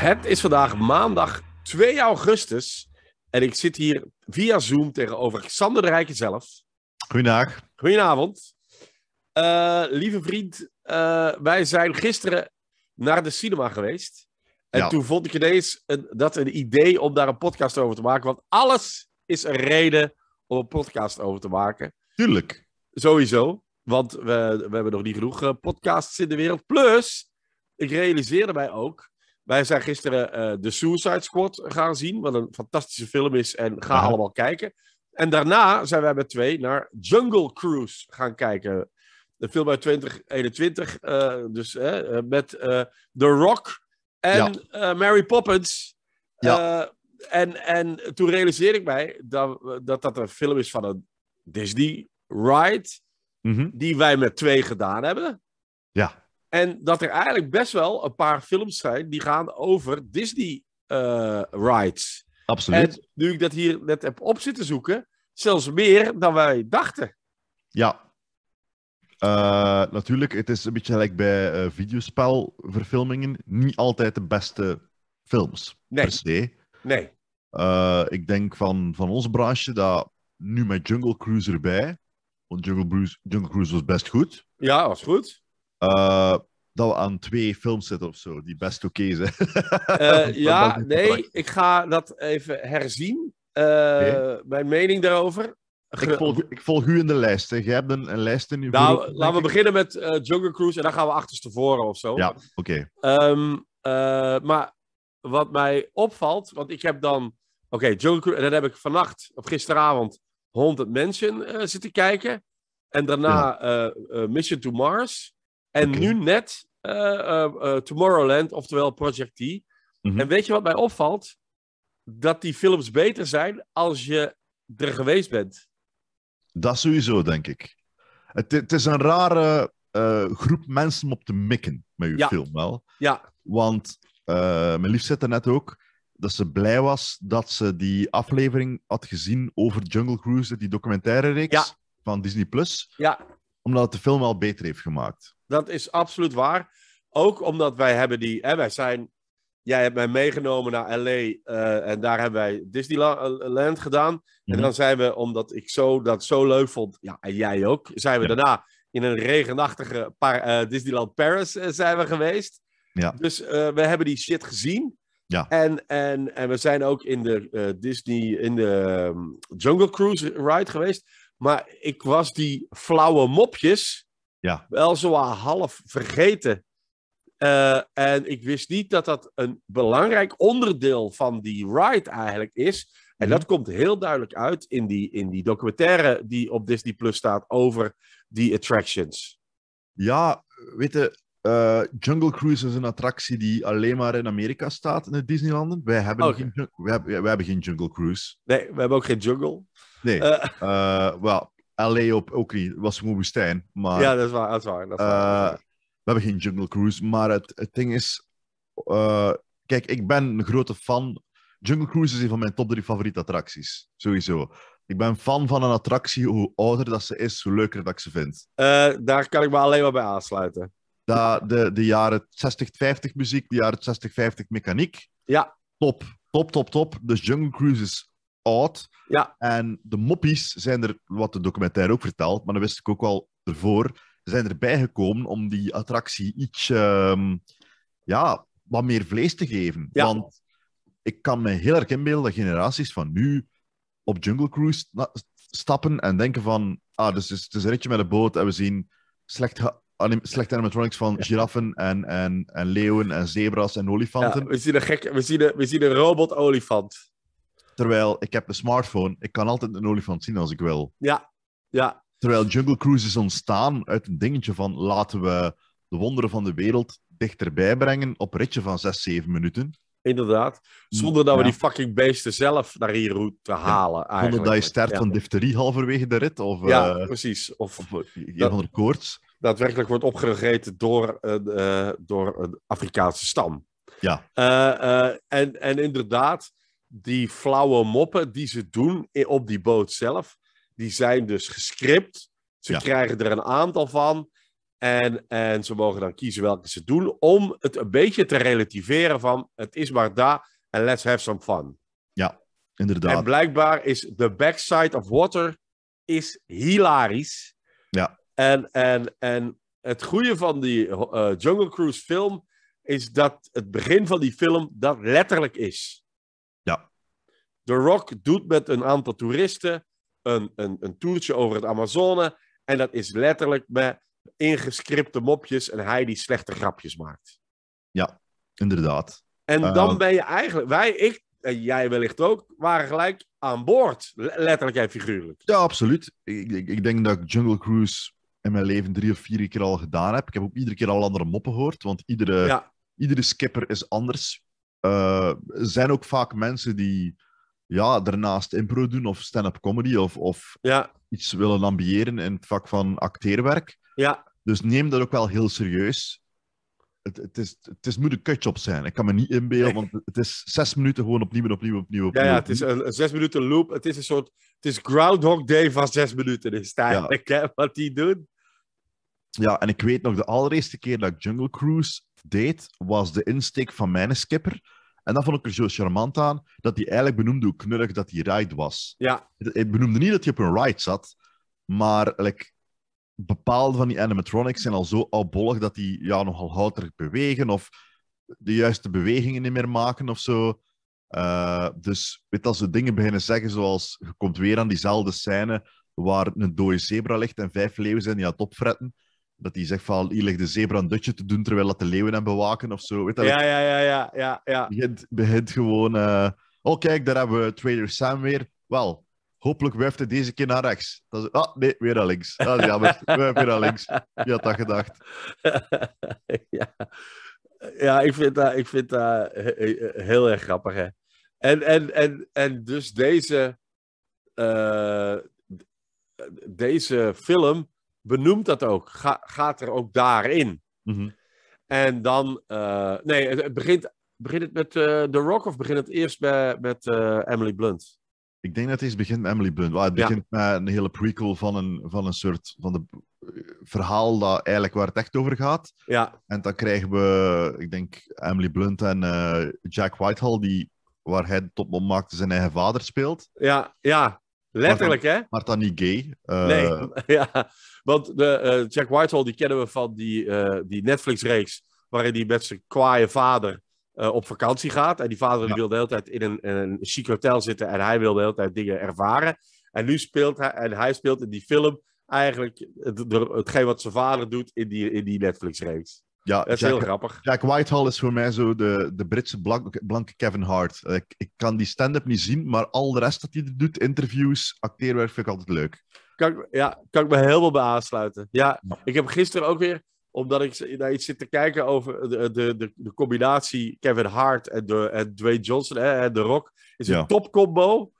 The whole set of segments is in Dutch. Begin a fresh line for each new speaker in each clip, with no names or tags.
Het is vandaag maandag 2 augustus. En ik zit hier via Zoom tegenover Xander de Rijken zelf.
Goedendag.
Goedenavond. Eh, lieve vriend, eh, wij zijn gisteren naar de cinema geweest. En
Ja.
toen vond ik ineens een, dat een idee om daar een podcast over te maken. Want alles is een reden om een podcast over te maken.
Tuurlijk.
Sowieso. Want we, we hebben nog niet genoeg eh, podcasts in de wereld. Plus, ik realiseerde mij ook. Wij zijn gisteren eh The Suicide Squad gaan zien. Wat een fantastische film is. En ga allemaal kijken. En daarna zijn wij met twee naar Jungle Cruise gaan kijken. De film uit 2021. eh, dus eh, met The Rock en Mary Poppins.
Ja.
En, en toen realiseerde ik mij dat, dat dat een film is van een Disney ride
Mhm.
die wij met twee gedaan hebben.
Ja.
En dat er eigenlijk best wel een paar films zijn die gaan over Disney eh, rides.
Absoluut.
En nu ik dat hier net heb op zitten zoeken, zelfs meer dan wij dachten.
Ja. Eh, natuurlijk, het is een beetje gelijk bij eh, videospelverfilmingen. Niet altijd de beste films,
Nee.
per se.
Nee.
Ik denk van, van onze branche dat nu met Jungle Cruise erbij, want Jungle Cruise, Jungle Cruise was best goed,
Ja, was goed.
Eh, dat we aan twee films zitten of zo, die best oké zijn.
Eh, ja, nee, ik ga dat even herzien. Eh. Mijn mening daarover.
Ik volg, ik volg u in de lijst. Hè. Jij hebt een, een lijst in uw
Nou, laten we beginnen met Jungle Cruise en dan gaan we achterstevoren of zo.
Ja, oké.
Ehm, eh, maar wat mij opvalt, want ik heb dan. Oké, Jungle Cruise, en dan heb ik vannacht of gisteravond Haunted Mansion zitten kijken. En daarna Mission to Mars. En nu net eh, eh, eh, Tomorrowland, oftewel Project T.
Mhm.
En weet je wat mij opvalt? Dat die films beter zijn als je er geweest bent.
Dat sowieso, denk ik. Het, het is een rare groep mensen om op te mikken met
Ja.
film wel.
Ja,
Want mijn lief zei net ook dat ze blij was dat ze die aflevering had gezien over Jungle Cruise, die documentaire reeks
Ja.
van Disney+, Plus,
ja,
omdat het de film wel beter heeft gemaakt.
Dat is absoluut waar. Ook omdat wij hebben die. Hè, wij zijn. Jij hebt mij meegenomen naar LA. eh, en daar hebben wij Disneyland gedaan. En
Mhm.
dan zijn we, omdat ik zo, dat zo leuk vond. Ja, en jij ook. Zijn we
Ja.
daarna in een regenachtige par- eh, Disneyland Paris eh, zijn we geweest.
Ja.
Dus we hebben die shit gezien.
Ja.
En, en, en we zijn ook in de Disney. in de ehm, Jungle Cruise ride geweest. Maar ik was die flauwe mopjes
Ja.
wel zo half vergeten. Eh, en ik wist niet dat dat een belangrijk onderdeel van die ride eigenlijk is. En
Mhm.
dat komt heel duidelijk uit in die, in die documentaire die op Disney Plus staat over die attractions.
Ja, weet je, eh, Jungle Cruise is een attractie die alleen maar in Amerika staat, in de Disneylanden. Wij hebben,
Oké.
geen, wij hebben, wij hebben geen Jungle Cruise.
Nee, we hebben ook geen jungle.
Nee,
eh,
wel, LA op, ook niet. Het was gewoon woestijn. Maar
ja, dat is waar. Dat is waar, dat is waar, dat is
Eh, we hebben geen Jungle Cruise, maar het, het ding is... eh, kijk, ik ben een grote fan... Jungle Cruise is een van mijn top drie favoriete attracties. Sowieso. Ik ben fan van een attractie. Hoe ouder dat ze is, hoe leuker dat ik ze vind.
Eh, daar kan ik me alleen maar bij aansluiten.
Dat, de, de jaren 60-50 muziek, de jaren 60-50 mechaniek.
Ja.
Top, top, top, top. Dus Jungle Cruise is oud.
Ja.
En de moppies zijn er, wat de documentaire ook vertelt, maar dat wist ik ook wel ervoor, zijn erbij gekomen om die attractie iets, ehm, ja, wat meer vlees te geven.
Ja.
Want ik kan me heel erg inbeelden dat generaties van nu op Jungle Cruise stappen en denken van, ah, dus het is, een ritje met een boot en we zien slecht, slechte animatronics van giraffen en, en, en leeuwen en zebras en
Ja,
olifanten.
we zien een gekke, we zien een, we zien een robot-olifant.
Terwijl ik heb een smartphone, ik kan altijd een olifant zien als ik wil.
Ja, ja,
Terwijl Jungle Cruise is ontstaan uit een dingetje van laten we de wonderen van de wereld dichterbij brengen op een ritje van 6, 7 minuten.
inderdaad. Zonder dat we
Ja.
die fucking beesten zelf naar hier moeten halen.
Zonder dat je sterft
Ja.
van difterie halverwege de rit of,
Ja,
eh,
precies. Of
of eh, van de koorts.
daadwerkelijk wordt opgegeten door een, eh, door een Afrikaanse stam.
Ja.
Eh, eh, en, en inderdaad, die flauwe moppen die ze doen op die boot zelf, die zijn dus gescript. Ze
Ja.
krijgen er een aantal van. En, en ze mogen dan kiezen welke ze doen om het een beetje te relativeren van het is maar daar en let's have some fun.
Ja, inderdaad.
En blijkbaar is The Backside of Water is hilarisch.
Ja.
En, en, en het goede van die uh, Jungle Cruise film is dat het begin van die film dat letterlijk is. The Rock doet met een aantal toeristen een, een, een toertje over het Amazone. En dat is letterlijk met ingescripte mopjes en hij die slechte grapjes maakt.
Ja, inderdaad.
En dan ben je eigenlijk, wij, ik en jij wellicht ook, waren gelijk aan boord. Letterlijk en figuurlijk.
Ja, absoluut. Ik, ik, ik denk dat ik Jungle Cruise in mijn leven drie of vier keer al gedaan heb. Ik heb ook iedere keer al andere moppen gehoord, want iedere,
Ja,
iedere skipper is anders. Eh, er zijn ook vaak mensen die ja, daarnaast impro doen of stand-up comedy of, of
ja,
iets willen ambiëren in het vak van acteerwerk.
ja,
Dus neem dat ook wel heel serieus. Het, het, is, het is, moet een kutjob zijn. Ik kan me niet inbeelden, want het is zes minuten gewoon opnieuw en opnieuw, opnieuw, opnieuw.
ja, het is een, een zes minuten loop. Het is een soort, het is Groundhog Day van zes minuten. Is eigenlijk, hè, wat die doen.
Ja, en ik weet nog, de allereerste keer dat ik Jungle Cruise deed, was de insteek van mijn skipper. En dat vond ik er zo charmant aan, dat hij eigenlijk benoemde hoe knullig dat die ride was.
Ja,
benoemde niet dat hij op een ride zat, maar like, bepaalde van die animatronics zijn al zo oudbollig dat die ja, nogal houterig bewegen of de juiste bewegingen niet meer maken of zo. Eh, dus weet, als ze dingen beginnen zeggen zoals je komt weer aan diezelfde scène waar een dode zebra ligt en vijf leeuwen zijn die aan het opfretten, dat hij zegt van hier ligt de zebra een dutje te doen terwijl dat de leeuwen hem bewaken of zo. Weet dat,
ja, ja, ja, ja, ja, ja.
begint, begint gewoon... eh, oh, kijk, daar hebben we Trader Sam weer. Wel, hopelijk wuift hij deze keer naar rechts. Dat is, ah, nee, weer naar links. Dat is jammer. Weer naar links. Wie had dat gedacht?
ja. ja, ik vind dat, ik vind dat he- he- heel erg grappig. Hè? En, en, en, en dus deze, eh, deze film benoemt dat ook. Ga, gaat er ook daarin.
Mhm.
En dan, eh, nee, het, het begint, begint het met eh, The Rock of begint het eerst bij, met eh, Emily Blunt?
Ik denk dat het begint met Emily Blunt. Well, het
Ja.
begint met een hele prequel van een, van een soort van de, verhaal dat eigenlijk waar het echt over gaat.
Ja,
En dan krijgen we, ik denk, Emily Blunt en Jack Whitehall, die, waar hij de topmop maakte, zijn eigen vader speelt.
ja, ja. Letterlijk, hè?
Maar dan niet gay. Eh,
Nee, ja. Want de, eh, Jack Whitehall, die kennen we van die, eh, die Netflix-reeks. waarin hij met zijn kwaaie vader op vakantie gaat. En die vader die
Ja.
wil de hele tijd in een, in een chic hotel zitten. en hij wil de hele tijd dingen ervaren. En nu speelt hij, en hij speelt in die film eigenlijk het, hetgeen wat zijn vader doet in die, in die Netflix-reeks.
Ja,
Dat is
Jack,
heel grappig.
Jack Whitehall is voor mij zo de, de Britse blanke, blanke Kevin Hart. Ik, ik kan die stand-up niet zien, maar al de rest dat hij er doet, interviews, acteerwerk, vind ik altijd leuk.
Kan, ik- ja, kan ik me helemaal bij aansluiten. Ja,
Ja.
ik heb gisteren ook weer, omdat ik naar iets zit te kijken over de, de, de, de combinatie Kevin Hart en, de, en Dwayne Johnson, hè, en The Rock, is een
Ja.
topcombo.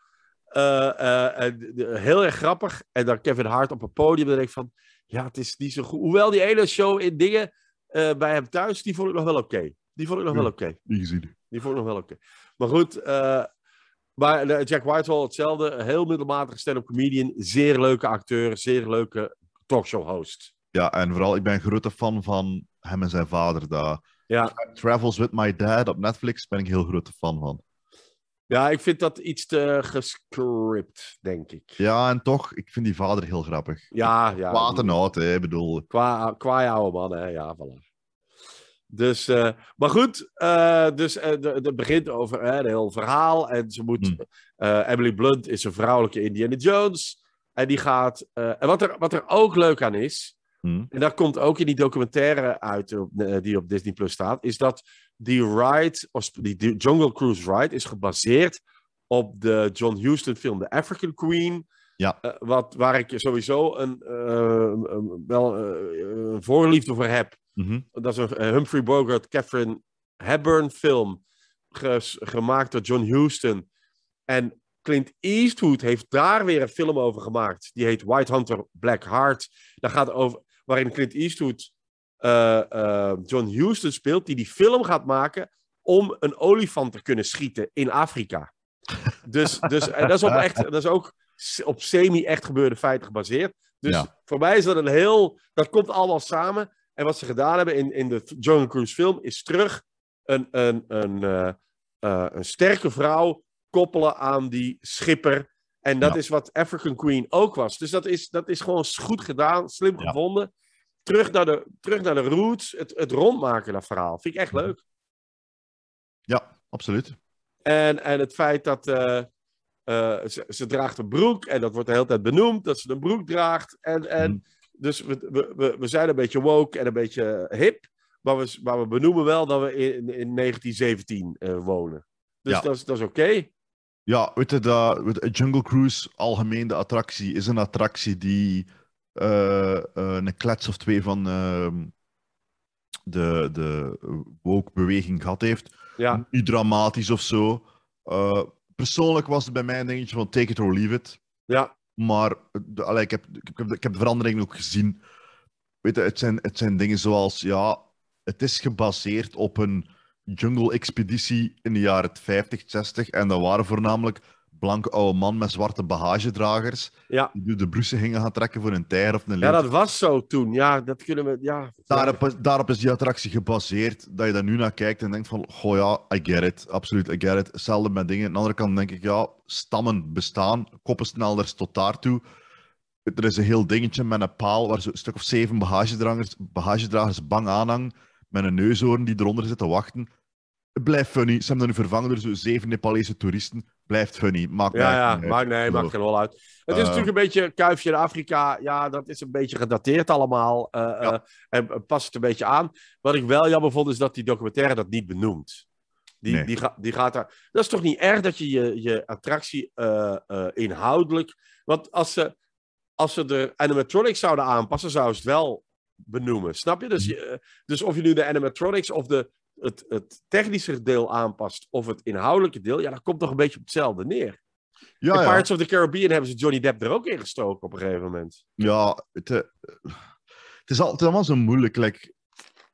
Eh, eh, en de- heel erg grappig. En dan Kevin Hart op een podium, dan denk ik van, ja, het is niet zo goed. Hoewel die ene show in dingen eh, bij hem thuis, die vond ik nog wel oké. Die vond ik nog wel oké.
Niet gezien.
Die vond ik nog wel oké. Maar goed, eh, maar de- Jack Whitehall hetzelfde. Heel middelmatige stand-up comedian. Zeer leuke acteur. Zeer leuke talkshow host.
Ja, en vooral, ik ben een grote fan van hem en zijn vader. Dat
Ja,
Travels with My Dad op Netflix ben ik heel grote fan van.
Ja, ik vind dat iets te gescript, denk ik.
Ja, en toch, ik vind die vader heel grappig.
ja. ja
Kwaad en
die-
oud, hè, bedoel.
Qua, qua oude man, hè. Ja, voilà. Dus, eh, maar goed, eh, dus eh, de- het begint over een heel verhaal. En ze moet,
Hmm.
Emily Blunt is een vrouwelijke Indiana Jones. En die gaat, en wat er, wat er ook leuk aan is,
Hm,
En dat komt ook in die documentaire uit eh, die op Disney Plus staat, is dat die ride, die Jungle Cruise ride, is gebaseerd op de John Huston film The African Queen.
Ja.
Eh, wat, waar ik sowieso een, eh, wel een voorliefde voor heb.
mhm.
Dat is een Humphrey Bogart, Catherine Hepburn film, ges- gemaakt door John Huston. En Clint Eastwood heeft daar weer een film over gemaakt. Die heet White Hunter Black Heart. Daar gaat over, waarin Clint Eastwood eh, eh, John Huston speelt, die die film gaat maken om een olifant te kunnen schieten in Afrika. Dus, dus en dat is ook echt, dat is ook op semi-echt gebeurde feiten gebaseerd. Dus
Ja.
voor mij is dat een heel... Dat komt allemaal samen. En wat ze gedaan hebben in, in de Jungle Cruise film is terug een, een, een, eh, een sterke vrouw koppelen aan die schipper. En dat
Ja.
is wat African Queen ook was. Dus dat is, dat is gewoon goed gedaan, slim
Ja.
gevonden. Terug naar de, terug naar de roots, het, het rondmaken dat verhaal. Vind ik echt
Mhm.
leuk.
Ja, absoluut.
En, en het feit dat eh, eh, ze, ze draagt een broek en dat wordt de hele tijd benoemd, dat ze een broek draagt. En, en
Mhm.
dus we, we, we, zijn een beetje woke en een beetje hip, maar we, maar we benoemen wel dat we in, in 1917 eh, wonen. Dus
Ja.
dat is, dat is oké.
Ja, weet je, dat, weet je, Jungle Cruise, algemeen de attractie, is een attractie die eh, eh, een klets of twee van ehm, de, de woke-beweging gehad heeft.
Ja,
Niet dramatisch of zo. Eh, persoonlijk was het bij mij een dingetje van take it or leave it.
ja,
Maar de, allee, ik, heb, ik, heb, ik heb de verandering ook gezien. Weet je, het, zijn, het zijn dingen zoals, ja, het is gebaseerd op een jungle-expeditie in de jaren 50, 60. En dat waren voornamelijk blanke oude man met zwarte bagagedragers.
ja.
Die de brussen gingen gaan trekken voor een tijger of een
ja,
leeuw.
dat was zo toen. Ja, dat kunnen we. Ja,
Daarop, is- daarop is die attractie gebaseerd. Dat je daar nu naar kijkt en denkt van, goh ja, I get it. Absoluut, I get it. Hetzelfde met dingen. Aan de andere kant denk ik, ja, stammen bestaan. Koppensnelders tot daartoe. Er is een heel dingetje met een paal waar zo'n stuk of zeven bagagedragers, bagagedragers bang aanhangen. Met een neushoorn die eronder zit te wachten. Blijft funny. Ze hebben nu vervangen door zo'n zeven Nepalese toeristen. Blijft funny. Maakt
Ja, ja,
uit.
maakt, nee, maakt geen rol uit. Het is
Eh.
natuurlijk een beetje kuifje in Afrika. Ja, dat is een beetje gedateerd allemaal. eh,
Ja.
eh, en past het een beetje aan. Wat ik wel jammer vond, is dat die documentaire dat niet benoemt. Die,
Nee.
die, ga- die gaat daar. Dat is toch niet erg dat je je, je attractie inhoudelijk. Want als ze, als ze de animatronics zouden aanpassen, zouden ze het wel benoemen. Snap je? Dus, je, eh, dus of je nu de animatronics of de, het, het technische deel aanpast, of het inhoudelijke deel, ja, dat komt toch een beetje op hetzelfde neer.
Ja,
in
ja.
Pirates of the Caribbean hebben ze Johnny Depp er ook in gestoken op een gegeven moment.
Ja, het, eh, het is altijd allemaal zo moeilijk. like,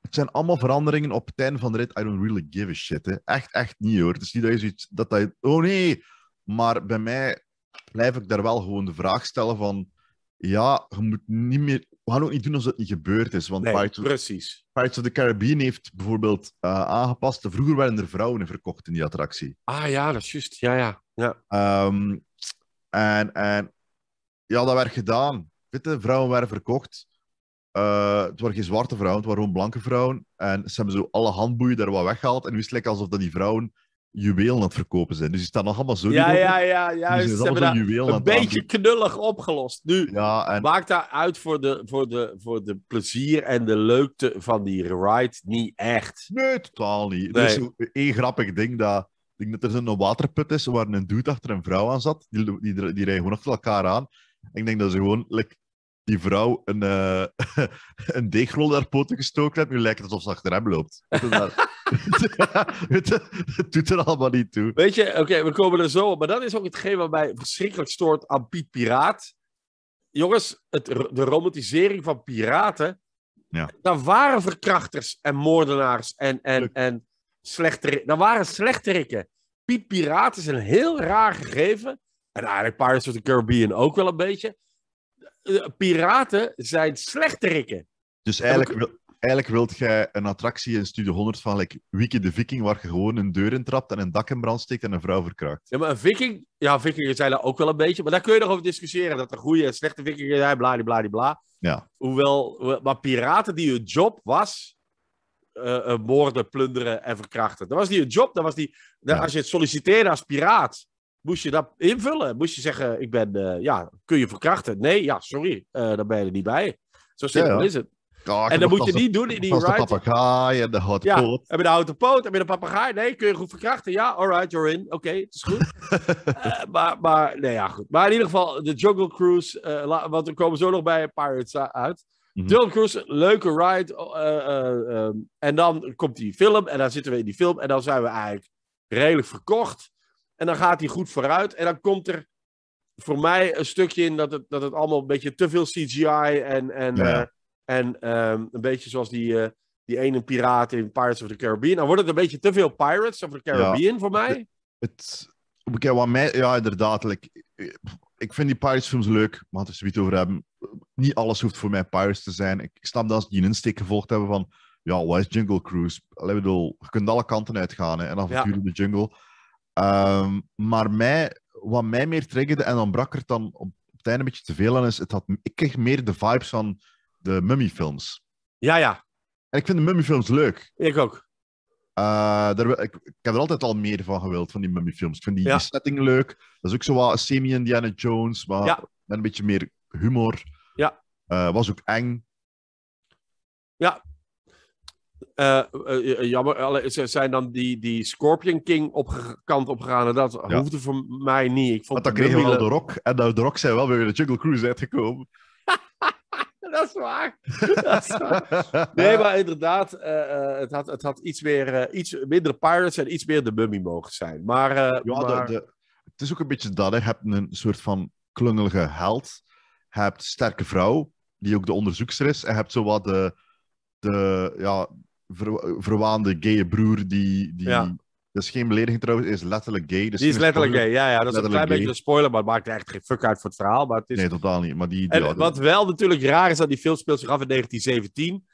het zijn allemaal veranderingen op het einde van de rit. I don't really give a shit. Hè. Echt, echt niet hoor. Het is niet dat je zoiets. Dat dat je- oh nee. Maar bij mij blijf ik daar wel gewoon de vraag stellen van. Ja, je moet niet meer. We gaan ook niet doen alsof het niet gebeurd is. Want
Nee,
Pirates, of,
precies.
Pirates of the Caribbean heeft bijvoorbeeld eh, aangepast. Vroeger werden er vrouwen verkocht in die attractie.
Ah ja, dat is juist. Ja, ja. ja.
Ehm, en, en ja, dat werd gedaan. Weet je, vrouwen werden verkocht. Eh, het waren geen zwarte vrouwen, het waren gewoon blanke vrouwen. En ze hebben zo alle handboeien daar wat weggehaald. En nu is het alsof dat die vrouwen juwelen aan het verkopen zijn. Dus die staan nog allemaal zo.
Ja, ja, ja, juist.
ze
hebben dat een
het
beetje knullig opgelost. Nu,
Ja, en
maakt daar uit voor de, voor, de, voor de plezier en de leukte van die ride niet echt.
nee, totaal niet. Er is
Nee.
één grappig ding dat. Ik denk dat er zo'n waterput is waar een dude achter een vrouw aan zat. Die, die, die rijden gewoon achter elkaar aan. En ik denk dat ze gewoon like, die vrouw een, eh een deegrol naar poten gestoken heeft. Nu lijkt het alsof ze achter hem loopt. Dat- het doet er allemaal niet toe.
Weet je, oké, we komen er zo op. Maar dat is ook hetgeen wat mij verschrikkelijk stoort aan Piet Piraat. Jongens, het, de romantisering van piraten.
Ja.
Dat waren verkrachters en moordenaars en, en, en slechterik. Dat waren slechterikken. Piet Piraat is een heel raar gegeven. En eigenlijk Pirates of the Caribbean ook wel een beetje. Eh, Piraten zijn slechterikken.
Dus eigenlijk, wil, eigenlijk wilt jij een attractie in Studio 100 van like, Wiki de Viking, waar je gewoon een deur in trapt en een dak in brand steekt en een vrouw verkraakt.
Ja, maar een viking... Ja, vikingen zijn dat ook wel een beetje. Maar daar kun je nog over discussiëren. Dat er goede en slechte vikingen zijn, bladibladibla.
Ja.
Hoewel... Maar piraten die hun job was... eh, eh, moorden, plunderen en verkrachten. Dat was die hun job. Dat was die,
Ja.
Als je het solliciteerde als piraat... Moest je dat invullen? Moest je zeggen, ik ben... eh, ja, kun je verkrachten? Nee, ja, sorry. eh dan ben je er niet bij. Zo simpel
Ja, ja.
is het.
Ja,
En dat moet je niet doen in die
Vast de
ride.
papegaai en de houten
Ja,
poot.
heb je een houten poot? Heb je een papegaai? Nee, kun je goed verkrachten? Ja, alright, you're in. Oké, het is goed. Eh, maar, maar, nee, ja, goed. Maar in ieder geval, de Jungle Cruise, la- want we komen zo nog bij Pirates uh, uit. Jungle Cruise, leuke ride. eh, ehm, en dan komt die film, en dan zitten we in die film, en dan zijn we eigenlijk redelijk verkocht. En dan gaat hij goed vooruit, en dan komt er voor mij een stukje in dat het, dat het allemaal een beetje te veel CGI en, en,
Ja.
eh, en ehm, een beetje zoals die, eh, die ene piraat in Pirates of the Caribbean. Dan wordt het een beetje te veel Pirates of the Caribbean voor mij.
Het, oké, wat mij, ja, inderdaad. like, ik vind die Pirates-films leuk, maar we het er zoiets over hebben. Niet alles hoeft voor mij Pirates te zijn. Ik, ik snap dat ze die insteek gevolgd hebben van, ja, wat is Jungle Cruise? Allee, bedoel, je kunt alle kanten uitgaan hè, en avontuur in de jungle. Ehm, maar mij, wat mij meer triggerde, en dan brak er dan op het einde een beetje te veel aan, is, het had, ik kreeg meer de vibes van de Mummy-films.
Ja, ja.
En ik vind de Mummy-films leuk.
Ik ook.
Uh, daar, ik, ik, heb er altijd al meer van gewild, van die Mummy-films. Ik vind die,
Ja.
die setting leuk. Dat is ook zo wat semi-Indiana Jones, maar
Ja.
met een beetje meer humor.
Ja.
Eh, was ook eng.
Eh, jammer, ze zijn dan die, die Scorpion King opge kant opgegaan en dat
Ja.
hoefde voor mij niet. Ik vond
Want dan
de
kregen we wel de Rock. En de Rock zijn wel weer in de Jungle Cruise uitgekomen.
Dat is waar. Dat is waar. Nee, maar inderdaad, het, had, het had iets, meer, iets minder Pirates en iets meer de Mummy mogen zijn. Maar,
Ja,
maar-
de, de, het is ook een beetje dat. hè. Je hebt een soort van klungelige held. Je hebt sterke vrouw, die ook de onderzoekster is. En je hebt zo wat de, de ja, ver- verwaande gaye broer, die... die
Ja.
Dat is geen belediging trouwens, is letterlijk gay. Dus
die is letterlijk
spoiler.
gay. Ja, ja, dat is een klein beetje een spoiler, maar het maakt echt geen fuck uit voor het verhaal. Maar het is,
Nee, totaal niet. Maar die,
En
ja,
wat wel natuurlijk raar is, dat die film speelt zich af in 1917.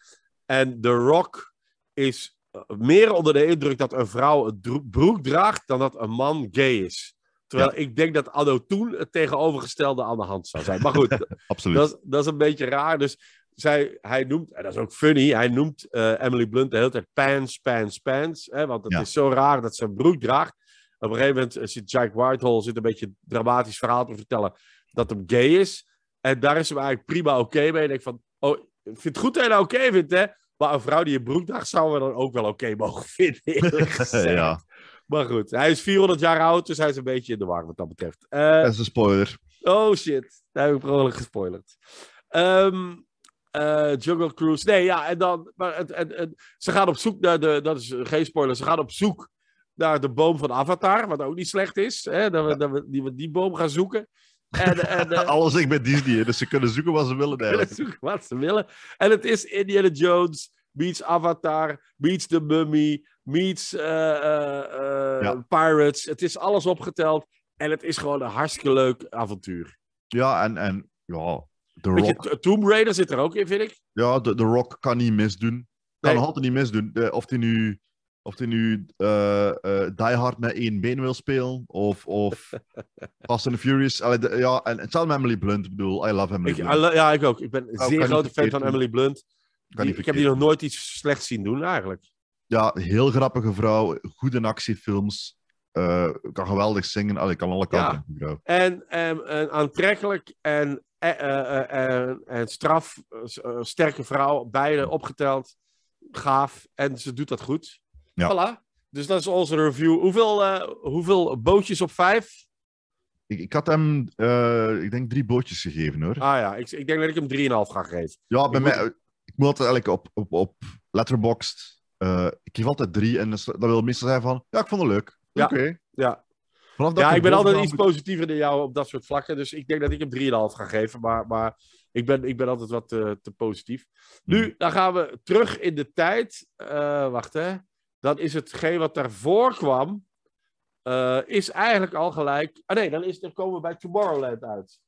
En The Rock is eh, meer onder de indruk dat een vrouw een broek draagt dan dat een man gay is. Terwijl ik denk dat anno toen het tegenovergestelde aan de hand zou zijn. Maar goed,
absoluut.
dat, is- dat is een beetje raar. Dus zij, hij noemt, en dat is ook funny, hij noemt eh, Emily Blunt de hele tijd pants, pants, pants. Hè, want het
Ja.
is zo raar dat ze een broek draagt. Op een gegeven moment eh, zit Jack Whitehall zit een beetje een dramatisch verhaal te vertellen dat hem gay is. En daar is hem eigenlijk prima oké mee. En ik denk van, oh, ik vind het goed dat je dat oké vindt, hè. Maar een vrouw die een broek draagt, zouden we dan ook wel oké mogen vinden,
ja,
Maar goed, hij is 400 jaar oud, dus hij is een beetje in de war wat dat betreft. Eh,
dat is een spoiler.
Oh shit, daar heb ik per gespoilerd. Ehm, eh, Jungle Cruise. Nee, ja, en dan. Maar het, het- ze gaan op zoek naar de. Dat is geen spoiler. Ze gaan op zoek naar de boom van Avatar. Wat ook niet slecht is. Hè, dat, we, dat we die, we die boom gaan zoeken. En, en, eh,
Alles ik bij Disney, dus ze kunnen zoeken wat ze willen
kunnen
eigenlijk.
zoeken wat ze willen. En het is Indiana Jones. Meets Avatar. Meets The Mummy. Meets eh,
Ja.
Pirates. Het is alles opgeteld. En het is gewoon een hartstikke leuk avontuur.
Ja, en, en ja, The
je, Tomb Raider zit er ook in, vind ik.
ja, The Rock kan niet misdoen. Kan
Nee.
nog altijd niet misdoen. Eh, of hij nu, of die nu eh, eh, Die Hard met één been wil spelen, of, of Fast and Furious. Allee, de- ja, en hetzelfde met Emily Blunt. Ik bedoel, I love Emily
Ik,
Blunt.
I ja, ik ook. Ik ben een zeer grote fan van. Emily Blunt. Die- ik heb die nog nooit iets slechts zien doen, eigenlijk.
Ja, heel grappige vrouw, goed in actiefilms. kan geweldig zingen. Allee, kan alle kanten.
Ja. En, en, en aantrekkelijk en, en, en straf, eh, eh, sterke vrouw, beide opgeteld. Gaaf. En ze doet dat goed.
Ja.
Voilà. Dus dat is onze review. Hoeveel, eh, hoeveel bootjes op vijf?
Ik, ik had hem, eh, ik denk, drie bootjes gegeven hoor.
Ah ja, ik, ik denk dat ik hem 3,5 ga geven.
Ja, bij
Ik moet-
mij, ik moet altijd eigenlijk op, op, op Letterboxd. eh, ik geef altijd drie en dat dat wil meestal zijn van, ja, ik vond het leuk.
Ja.
Oké.
Ja,
Vanaf dat
ja ik ben altijd iets positiever dan jou op dat soort vlakken. Dus ik denk dat ik hem 3,5 ga geven. Maar, maar ik, ben, ik ben altijd wat te, te positief. Nu,
Hmm.
dan gaan we terug in de tijd. Eh, wacht hè. Dan is hetgeen wat daarvoor kwam. eh, is eigenlijk al gelijk. Ah nee, dan, is, dan komen we bij Tomorrowland uit.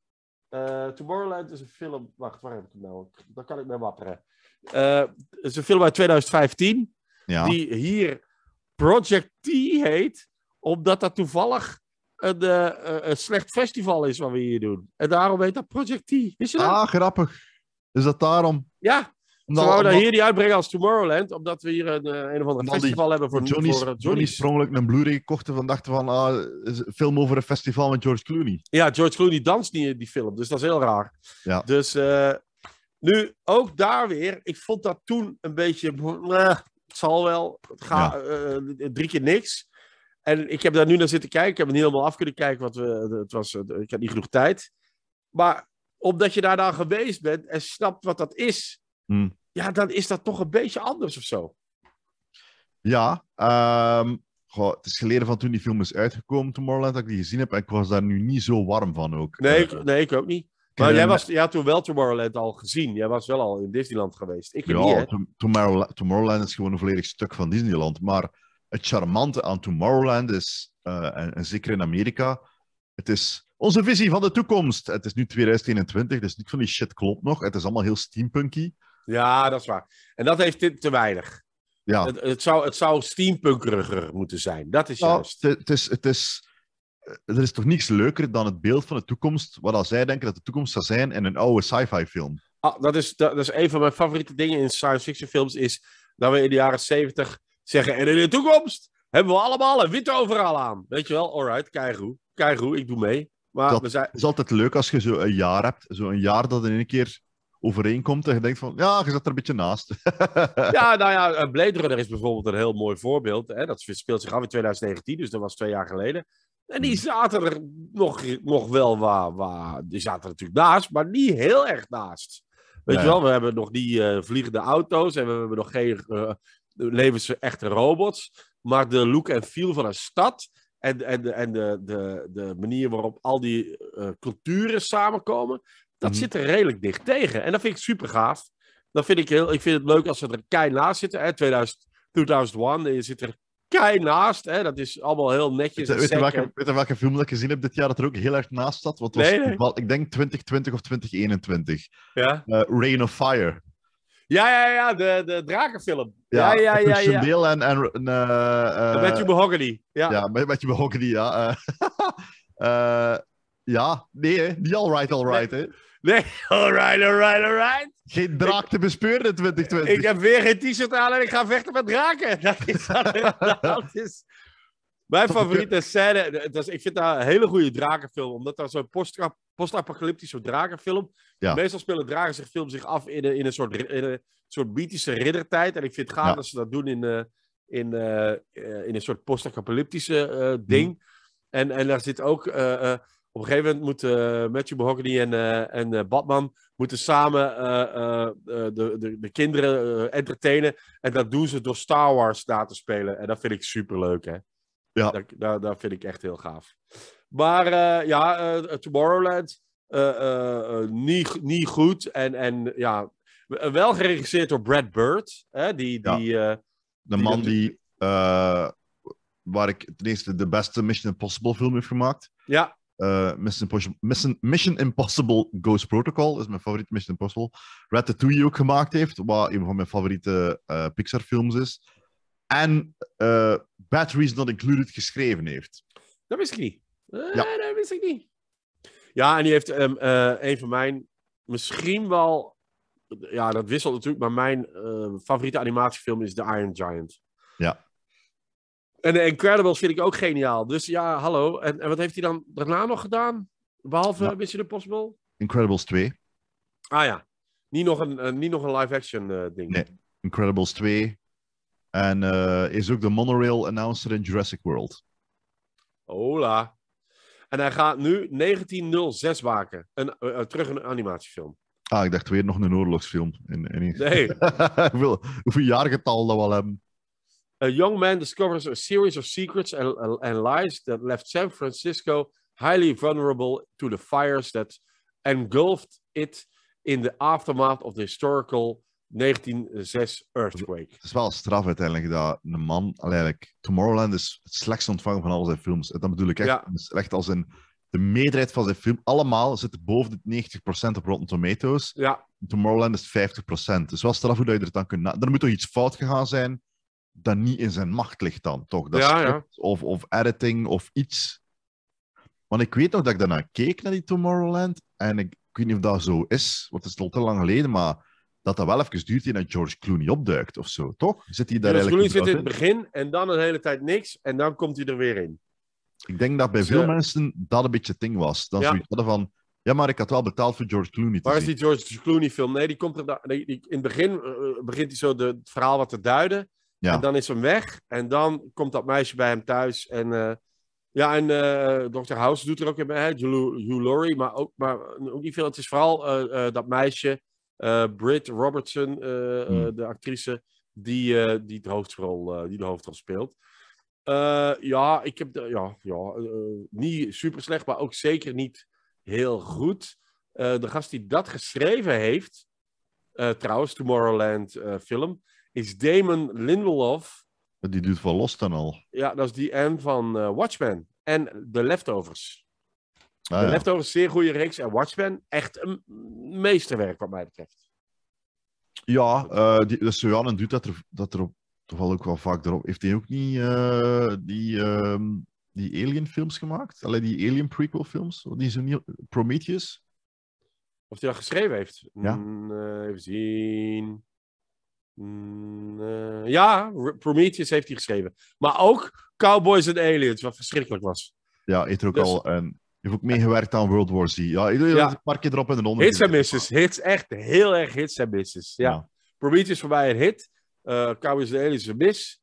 Eh, Tomorrowland is een film. Wacht, waar heb ik hem nou? Dan kan ik me wapperen. Het is een film uit 2015.
Ja.
Die hier Project T heet. Omdat dat toevallig een, eh, eh, een slecht festival is wat we hier doen. En daarom heet dat Project T. Wist je dat?
Ah, grappig. Is dat daarom?
ja,
Omdat,
wouden dat hier niet uitbrengen als Tomorrowland. Omdat we hier een, eh, een of ander
die-
festival hebben voor,
Johnny's,
voor
per ongeluk een Blu-ray kochten van dachten van, ah, film over een festival met George Clooney.
Ja, George Clooney danst niet in die film. Dus dat is heel raar.
Ja.
Dus nu ook daar weer. Ik vond dat toen een beetje. het zal wel. Het gaat eh, drie keer niks. En ik heb daar nu naar zitten kijken. Ik heb het niet helemaal af kunnen kijken. Want we, het was, ik had niet genoeg tijd. Maar omdat je daar dan geweest bent en snapt wat dat is.
Hmm.
Ja, dan is dat toch een beetje anders of zo.
Ja, ehm, goh, het is geleden van toen die film is uitgekomen, Tomorrowland, dat ik die gezien heb. En ik was daar nu niet zo warm van ook.
Nee, ik, nee ik ook niet. Maar jij, was, jij had toen wel Tomorrowland al gezien. Jij was wel al in Disneyland geweest. Ik niet, hè?
Ja, Tom- Tomorrowland, Tomorrowland is gewoon een volledig stuk van Disneyland. Maar het charmante aan Tomorrowland is, eh, en, en zeker in Amerika, het is Onze visie van de toekomst. Het is nu 2021, dus niet van die shit klopt nog. Het is allemaal heel steampunky.
Ja, dat is waar. En dat heeft dit te weinig.
Ja,
Het, het, zou, het zou steampunkeriger moeten zijn. Dat is
Nou,
juist.
het, het is, het is, er is toch niets leuker dan het beeld van de toekomst, wat als zij denken dat de toekomst zou zijn in een oude sci-fi film.
Ah, dat, is, dat, dat is een van mijn favoriete dingen in science fiction films. Is dat we in de jaren zeventig zeggen. En in de toekomst hebben we allemaal een witte overal aan. Weet je wel? Alright, keigoed. Keigoed, ik doe mee. Maar
Dat-
we zijn,
Het is altijd leuk als je zo een jaar hebt, zo een jaar dat in één keer overeenkomt en je denkt van, ja, je zat er een beetje naast.
Ja, nou ja, eh, Blade Runner is bijvoorbeeld een heel mooi voorbeeld. Hè? Dat speelt zich af in 2019, dus dat was twee jaar geleden. En die zaten er nog, nog wel waar, waar. Die zaten er natuurlijk naast, maar niet heel erg naast. Weet
Ja,
je wel, we hebben nog die eh, vliegende auto's en we hebben nog geen eh levensechte robots. Maar de look en feel van een stad en, en, de, en de, de, de manier waarop al die eh, culturen samenkomen, dat
Mhm.
zit er redelijk dicht tegen. En dat vind ik super gaaf. Dan vind ik, heel, ik vind het leuk als ze er kei naast zitten. Hè? 2000, 2001, en je zit er kei naast. Hè? Dat is allemaal heel netjes.
Weet weet, je welke,
en-
weet je welke film dat ik gezien heb dit jaar dat er ook heel erg naast zat? Wat was
Nee,
Ik denk 2020 of 2021.
Ja?
Eh, Rain of Fire.
Ja, ja, ja, de, de drakenfilm.
Ja,
Ja, ja, ja. ja,
en... en, en eh, eh,
Matthew Mahogany. Ja.
Ja, met, met je mahogany, ja. eh. Eh, ja, nee, hè. niet alright, alright. Hè.
Nee, alright, alright, alright.
Geen draak te bespeuren in 2020.
Ik heb weer geen t-shirt aan en ik ga vechten met draken. Dat is, dat is mijn favoriete scène. Dat is, ik vind dat een hele goede drakenfilm, omdat dat zo'n post- post-apocalyptische drakenfilm.
Ja.
Meestal spelen draken zich film zich af in een, in een, soort, in een soort mythische riddertijd. En ik vind het gaaf
Ja.
dat ze dat doen in, eh, in, eh, in een soort post-apocalyptische eh, ding. En, en daar zit ook. op een gegeven moment moeten Matthew Mahogany en, en Batman moeten samen de, de, de kinderen entertainen. En dat doen ze door Star Wars na te spelen. En dat vind ik super leuk, hè?
Ja.
Dat, dat, dat vind ik echt heel gaaf. Maar eh, ja, eh, Tomorrowland. eh, eh, niet, niet goed. En, en ja, wel geregisseerd door Brad Bird. Hè, die,
Ja.
die,
De man die, waar ik ten eerste de beste Mission Impossible film heeft gemaakt.
ja,
Mission, Impossible, Mission, Mission Impossible Ghost Protocol is mijn favoriete Mission Impossible. Ratatouille ook gemaakt heeft, wat een van mijn favoriete eh, Pixar films is. En eh Batteries Not Included geschreven heeft.
Dat wist ik niet. Eh,
Ja.
Dat wist ik niet. Ja, en die heeft ehm, eh, een van mijn, misschien wel, ja, dat wisselt natuurlijk, maar mijn eh, favoriete animatiefilm is The Iron Giant.
Ja.
En The Incredibles vind ik ook geniaal. Dus ja, hallo. En, en wat heeft hij dan daarna nog gedaan? Behalve
Ja.
Mission Impossible?
Incredibles 2.
Ah ja, niet nog een, eh, niet nog een live-action ding.
Nee. Incredibles 2. En eh, is ook de monorail announcer in Jurassic World.
Hola. En hij gaat nu 1906 maken. Een, eh, eh, terug een animatiefilm.
Ah, ik dacht weer nog een oorlogsfilm. In, in...
Nee.
hoeveel, jaargetal dat we al hebben.
A young man discovers a series of secrets and, and lies that left San Francisco highly vulnerable to the fires that engulfed it in the aftermath of the historical 1906 earthquake.
Het is wel straf uiteindelijk dat een man, eigenlijk, Tomorrowland is het slechtst ontvangen van al zijn films. En dat bedoel ik echt,
Ja.
het is echt als een, de meerderheid van zijn film, allemaal zitten boven de 90% op Rotten Tomatoes.
Ja,
Tomorrowland is 50%. Dus wel straf hoe dat je er dan kunt... Na... Er moet toch iets fout gegaan zijn dat niet in zijn macht ligt dan, toch? Dat
Ja, ja.
Of, of editing of iets. Want ik weet nog dat ik daarna keek naar die Tomorrowland en ik, ik weet niet of dat zo is, want het is al te lang geleden, maar dat dat wel even duurt dat George Clooney opduikt of zo, toch? Zit hij daar
Dennis Clooney zit in het begin en dan een hele tijd niks en dan komt hij er weer in.
Ik denk dat bij
Dus,
veel
eh,
mensen dat een beetje het ding was. Dan
Ja.
zoiets hadden van, ja, maar ik had wel betaald voor George Clooney
Waar is die George Clooney film? Nee, die komt er nee, die, in het begin eh, begint hij zo de, het verhaal wat te duiden.
Ja.
En dan is hem weg. En dan komt dat meisje bij hem thuis. En eh, ja, en eh Dr. House doet er ook in bij. Hugh Laurie, maar ook, maar ook niet veel. Het is vooral eh, eh, dat meisje, eh Britt Robertson, eh, eh,
Hmm.
de actrice, die, eh, die, de hoofdrol, eh, die de hoofdrol speelt. Eh, ja, ik heb de, ja, ja, eh, niet super slecht, maar ook zeker niet heel goed. Eh, de gast die dat geschreven heeft, eh, trouwens, Tomorrowland eh, film, is Damon Lindelof.
Die doet wel los dan al.
Ja, dat is die M van eh, Watchmen en The Leftovers.
Ah,
de
ja.
Leftovers, zeer goede reeks. En Watchmen, echt een meesterwerk wat mij betreft.
Ja, eh die, dus Johan doet dat er, dat er op, toch wel ook wel vaak erop. Heeft hij ook niet eh, die, ehm, die Alien films gemaakt? Allee, die Alien prequel films? Die niet, Prometheus?
Of hij dat geschreven heeft?
Ja.
Mm, eh, even zien. Mm, ja, Prometheus heeft hij geschreven. Maar ook Cowboys and Aliens, wat verschrikkelijk was.
Ja, heeft er ook
Dus-
al. En heeft ook meegewerkt aan World War Z. Ja,
Ja.
een paar keer erop en eronder.
Hits en misses. Hits, echt heel erg hits en misses. Ja.
Ja.
Prometheus voor mij een hit. Eh Cowboys Aliens is een mis.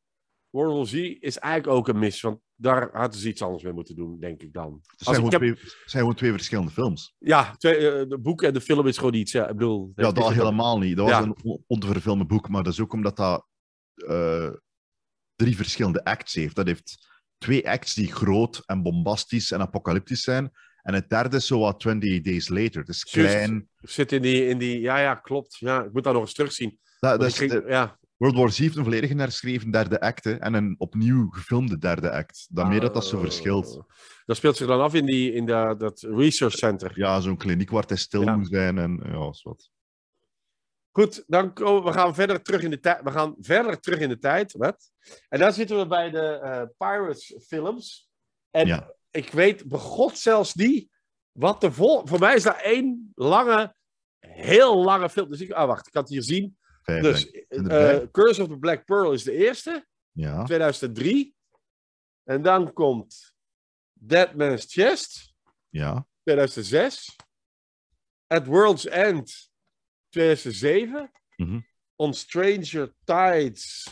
World War Z is eigenlijk ook een mis, want daar hadden ze iets anders mee moeten doen, denk ik dan.
Het zijn, gewoon
heb-
twee, het zijn gewoon twee verschillende films.
Ja, twee, eh, de boek en de film is gewoon iets. Ja, ik bedoel,
Ja, dat helemaal niet. Dat was
Ja.
een on- onverfilmde boek, maar dat is ook omdat dat eh, drie verschillende acts heeft. Dat heeft twee acts die groot en bombastisch en apocalyptisch zijn. En het derde is zo wat 28 Days Later. Het is klein.
Zit in die, in die. Ja, ja, klopt. Ja, ik moet dat nog eens terugzien.
Dat, dat is,
ging- ja.
World War Z heeft een volledig herschreven derde act hè, en een opnieuw gefilmde derde act. Daarmee dat dat zo
Eh,
verschilt.
Dat speelt zich dan af in, die, in de, dat research center.
Ja, zo'n kliniek waar het stil
Ja.
moet zijn en ja, is wat.
Goed, dan komen we gaan verder terug in de tijd. We gaan verder terug in de tijd. Wat? En dan zitten we bij de eh, Pirates films. En
Ja.
ik weet begot zelfs niet wat de vol. Voor mij is dat één lange, heel lange film. Dus ik, ah, wacht, ik kan het hier zien. Dus eh,
vijf?
Curse of the Black Pearl is de eerste,
Ja.
2003. En dan komt Dead Man's Chest,
ja.
2006. At World's End, 2007.
Mhm.
On Stranger Tides,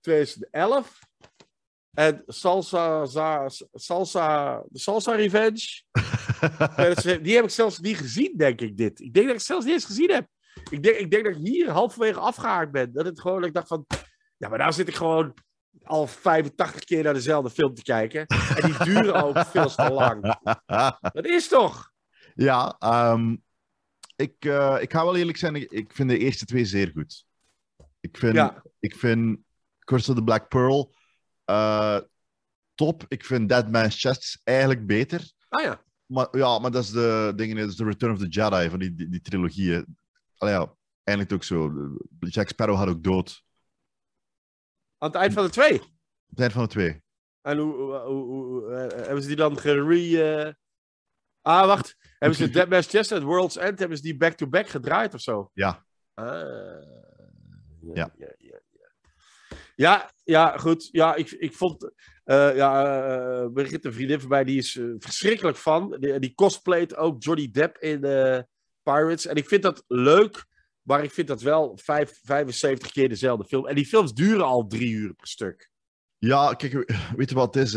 2011. En Salsa, Salsa, de Salsa Revenge, 2007. die heb ik zelfs niet gezien, denk ik, dit. Ik denk dat ik het zelfs niet eens gezien heb. Ik denk, ik denk dat ik hier halverwege afgehaakt ben. Dat het gewoon, dat ik dacht van, ja, maar nou zit ik gewoon al 85 keer naar dezelfde film te kijken. En die duren ook veel te lang. Dat is toch?
Ja, ehm, ik, eh, ik ga wel eerlijk zijn, ik, vind de eerste twee zeer goed. Ik vind,
Ja.
ik vind Curse of the Black Pearl eh, top. Ik vind Dead Man's Chest eigenlijk beter.
Ah ja.
Maar ja, maar dat is de, dingen, dat is de Return of the Jedi van die, die, die trilogieën. Allee, ja, eigenlijk ook zo. Jack Sparrow had ook dood.
Aan het eind van de twee.
Het eind van de twee.
En hoe, hoe, hoe- hoe- eh, hebben ze die dan gere... Ah, wacht. Hebben ze Dead Man's Chest en World's End, hebben ze die back-to-back gedraaid of zo?
Ja.
Ah,
Ja.
Ja, ja, ja. ja, ja, goed. Ja, ik, ik vond... eh ja, eh Brigitte, een vriendin van mij, die is eh, verschrikkelijk van. Die, die cosplayt ook Johnny Depp in Pirates. En ik vind dat leuk, maar ik vind dat wel vijf, 75 keer dezelfde film. En die films duren al drie uur per stuk.
Ja, kijk, weet je wat het is?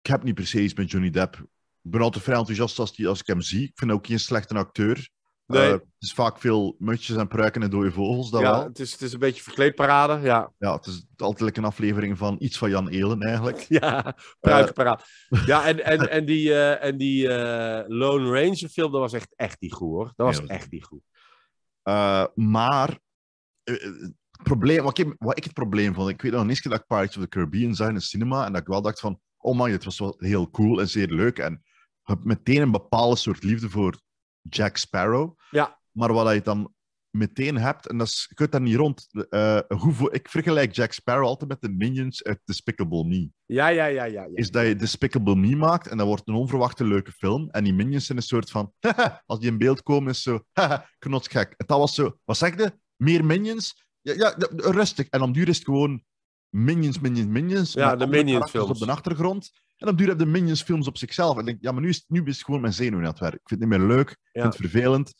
Ik heb niet precies met Johnny Depp. Ik ben altijd vrij enthousiast als, die, als ik hem zie. Ik vind ook geen slechte acteur.
Nee.
Eh, het is vaak veel mutjes en pruiken en dode vogels, dat
ja,
wel.
Het is, het is een beetje verkleedparade, ja.
Ja, het is altijd like een aflevering van iets van Jan Elen, eigenlijk.
Ja, pruikenparade. ja, en, en, en die, eh, en die eh, Lone Ranger film, dat was echt, echt niet goed, hoor. Dat was echt niet goed.
Eh, maar eh, het probleem, wat, ik, wat ik het probleem vond, ik weet nog niet eens dat ik Pirates of the Caribbean zag in de cinema en dat ik wel dacht van, oh man, dit was wel heel cool en zeer leuk. En hebt meteen een bepaalde soort liefde voor Jack Sparrow.
Ja.
Maar wat je dan meteen hebt, en dat is, je kunt daar niet rond, eh, hoe ik vergelijk Jack Sparrow altijd met de minions uit Despicable Me.
Ja, ja, ja, ja. ja.
Is dat je Despicable Me maakt en dat wordt een onverwachte leuke film. En die minions zijn een soort van, als die in beeld komen, is zo, knotsgek. En dat was zo, wat zeg je? Meer minions? Ja, ja, rustig. En om duur is het gewoon minions, minions, minions.
Ja, de Minions films.
op de achtergrond. En op duur heb je de Minions films op zichzelf. En ik denk, ja, maar nu is, het- nu is het gewoon mijn zenuwen aan het werk. Ik vind het niet meer leuk, ik
Ja.
vind het vervelend.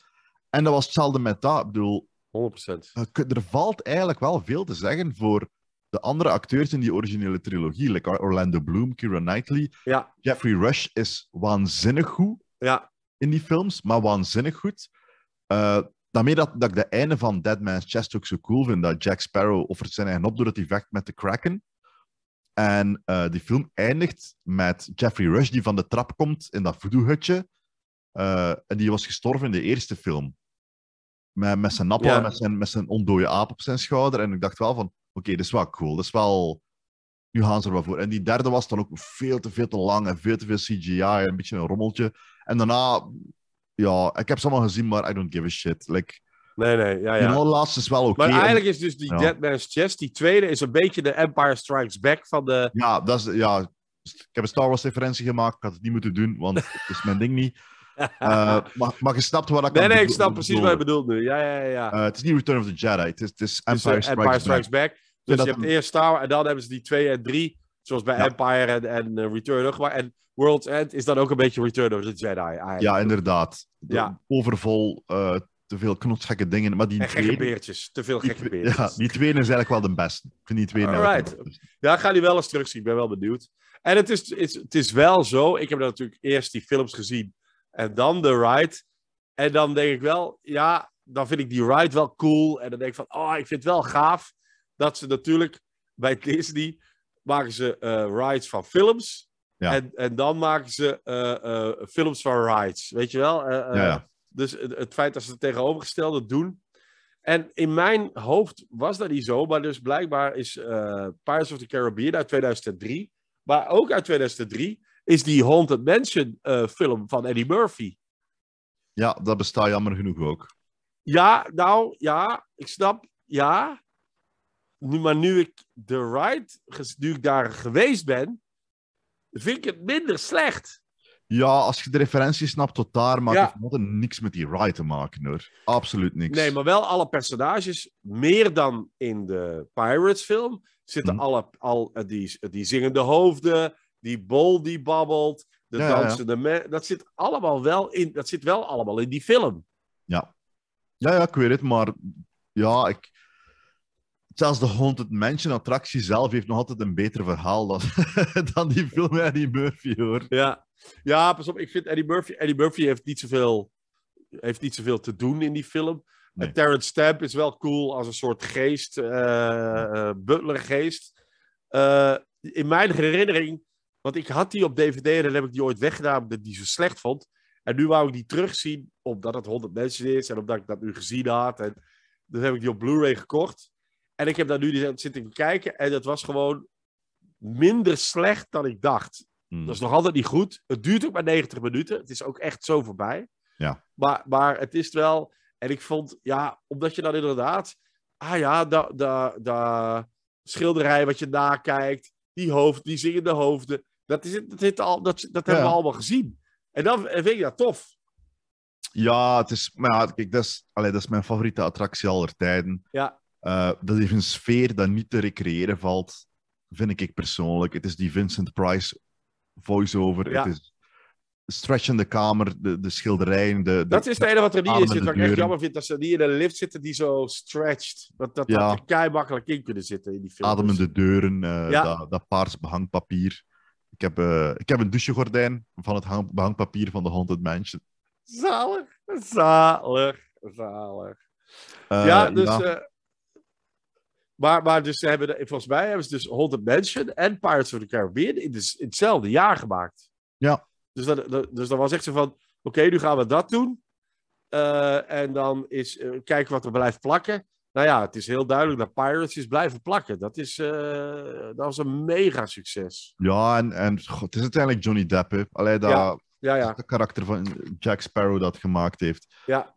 En dat was hetzelfde met dat. Ik bedoel,
100%.
er valt eigenlijk wel veel te zeggen voor de andere acteurs in die originele trilogie. Like Orlando Bloom, Keira Knightley.
Ja,
Jeffrey Rush is waanzinnig goed
ja,
in die films, maar waanzinnig goed. Eh daarmee dat, dat ik de einde van Dead Man's Chest ook zo cool vind, dat Jack Sparrow offert zijn eigen op doordat hij vecht met de Kraken. En eh, die film eindigt met Jeffrey Rush die van de trap komt in dat voodoo-hutje. Eh, en die was gestorven in de eerste film. Met, met zijn appel
Ja.
en met zijn, met zijn ondode aap op zijn schouder. En ik dacht wel van, oké, dat is wel cool. Dat is wel nu gaan ze er wel voor. En die derde was dan ook veel te veel te lang en veel te veel CGI en een beetje een rommeltje. En daarna, ja, ik heb ze allemaal gezien, maar I don't give a shit. Like,
Nee, nee, ja,
die
ja.
is wel oké.
Maar
En-
eigenlijk is dus die
Ja.
Dead Man's Chest, die tweede, is een beetje de Empire Strikes Back van de...
Ja, dat is, ja, ik heb een Star Wars referentie gemaakt. Ik had het niet moeten doen, want het is mijn ding niet. Eh, maar, maar je snapt wat ik
nee, nee, ik snap precies wat je
bedoel.
bedoelt nu. Ja, ja, ja.
Eh, het is niet Return of the Jedi, het is, het is
Het is,
Empire,
eh,
Strikes,
Empire Strikes
Back.
Back. Dus je hebt
een-
eerst Star Wars en dan hebben ze die twee en drie, zoals bij
Ja.
Empire en, en Return. Maar, en World's End is dan ook een beetje Return of the Jedi. eigenlijk.
Ja, inderdaad. De-
Ja.
Overvol, te veel knotsgekke dingen. Maar die
En gekke beertjes. Te veel gekke
twee-
beertjes.
ja, die tweede is eigenlijk wel de beste. Ik vind die tweede
Alright.
beste.
Ja, ga die wel eens terugzien. Ik ben wel benieuwd. En het is, het, is, het is wel zo. Ik heb natuurlijk eerst die films gezien. En dan de ride. En dan denk ik wel, ja, dan vind ik die ride wel cool. En dan denk ik van, oh, ik vind het wel gaaf. Dat ze natuurlijk bij Disney maken ze eh, rides van films.
Ja.
En, en dan maken ze eh, eh, films van rides. Weet je wel?
Ja, ja.
Dus het, het feit dat ze het tegenovergestelde doen. En in mijn hoofd was dat niet zo, maar dus blijkbaar is eh, Pirates of the Caribbean uit 2003, maar ook uit 2003, is die Haunted Mansion eh, film van Eddie Murphy.
ja, dat bestaat jammer genoeg ook.
Ja, nou, ja, ik snap, ja. Nu, maar nu ik de ride, nu ik daar geweest ben, vind ik het minder slecht.
Ja, als je de referentie snapt tot daar, maar
Ja.
het heeft niks met die ride te maken, hoor. Absoluut niks.
Nee, maar wel alle personages, meer dan in de Pirates film, zitten
Mhm.
alle, al eh, die, die zingende hoofden, die bol die babbelt, de
Ja, ja, ja.
dansende men, dat zit allemaal wel in, dat zit wel allemaal in die film.
Ja. ja, ja, ik weet het, maar ja, ik... Zelfs de Haunted Mansion attractie zelf heeft nog altijd een beter verhaal dan, dan die film met Eddie Murphy, hoor.
Ja. ja, pas op, ik vind Eddie Murphy, Eddie Murphy heeft niet zoveel, heeft niet zoveel te doen in die film.
Nee.
En Terrence Stamp is wel cool als een soort geest, eh eh, butlergeest. In mijn herinnering, want ik had die op DVD en dan heb ik die ooit weggedaan omdat ik die zo slecht vond. En nu wou ik die terugzien, omdat het 100 mensen is en omdat ik dat nu gezien had. En dus heb ik die op Blu-ray gekocht. En ik heb daar nu die zitten kijken en het was gewoon minder slecht dan ik dacht.
Hmm.
Dat is nog altijd niet goed. Het duurt ook maar 90 minuten. Het is ook echt zo voorbij.
Ja.
Maar, maar het is wel. En ik vond, ja, omdat je dan inderdaad. Ah ja, de, de, de schilderij wat je nakijkt. Die hoofd, die zingende hoofden. Dat, is, het- dat, al, dat, dat hebben we allemaal gezien. En dan vind ik dat tof.
Ja, het is, maar ja, kijk, dat is, allee, dat is mijn favoriete attractie aller tijden.
Ja.
Eh, dat heeft een sfeer dat niet te recreëren valt, vind ik persoonlijk. Het is die Vincent Price voice-over.
Ja.
Het is stretch in de kamer, de, de schilderijen. De, de,
Dat is het enige wat er niet in zit. Wat ik echt jammer vind. Dat ze niet in een lift zitten die zo stretched. Dat, dat,
Ja.
dat er kei makkelijk in kunnen zitten in die film.
Ademende deuren, eh,
Ja.
dat, dat paars behangpapier. Ik heb, eh, ik heb een douchegordijn van het hang- behangpapier van de Haunted Mansion.
Zalig. Zalig. Zalig. Ja, dus. Maar, maar dus ze hebben, volgens mij hebben ze dus Haunted Mansion en Pirates of the Caribbean in, de- in hetzelfde jaar gemaakt.
Ja.
Dus dat, dat, dus dan was echt zo van: oké, nu gaan we dat doen. Eh, en dan is eh, kijken wat er blijft plakken. Nou ja, het is heel duidelijk dat Pirates is blijven plakken. Dat, is, eh, dat was een mega succes.
ja, en, en god, het is uiteindelijk Johnny Depp. Hè. Allee, dat,
Ja. Ja, ja.
het karakter van Jack Sparrow dat gemaakt heeft.
Ja.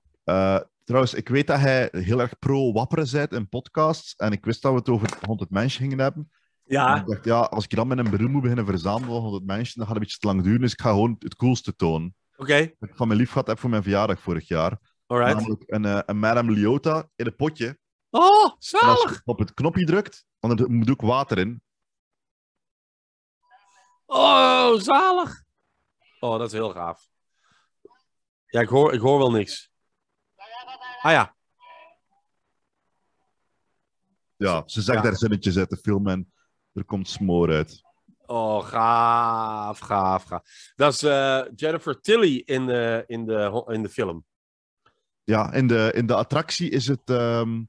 Trouwens, ik weet dat hij heel erg pro-wapperen bent in podcasts. En ik wist dat we het over Haunted Mansion gingen hebben. En
Ja,
ik dacht, ja, als ik dan met een bril moet beginnen verzamelen van Haunted Mansion, dan gaat het een beetje te lang duren. Dus ik ga gewoon het coolste tonen.
oké.
Dat ik van mijn lief gehad heb voor mijn verjaardag vorig jaar.
Alright.
Namelijk een, eh, een Madame Leota in een potje.
Oh,
En als
zalig.
je op het knopje drukt, dan moet ook water in.
Oh, zalig. Oh, dat is heel gaaf. Ja, ik hoor, ik hoor wel niks. Ah ja.
Ja, ze zegt
Ja.
daar zinnetjes uit de film en er komt smoor uit.
Oh, gaaf, gaaf, gaaf. Dat is eh, Jennifer Tilly in de, in de, in de film.
Ja, in de, in de attractie is het... ehm,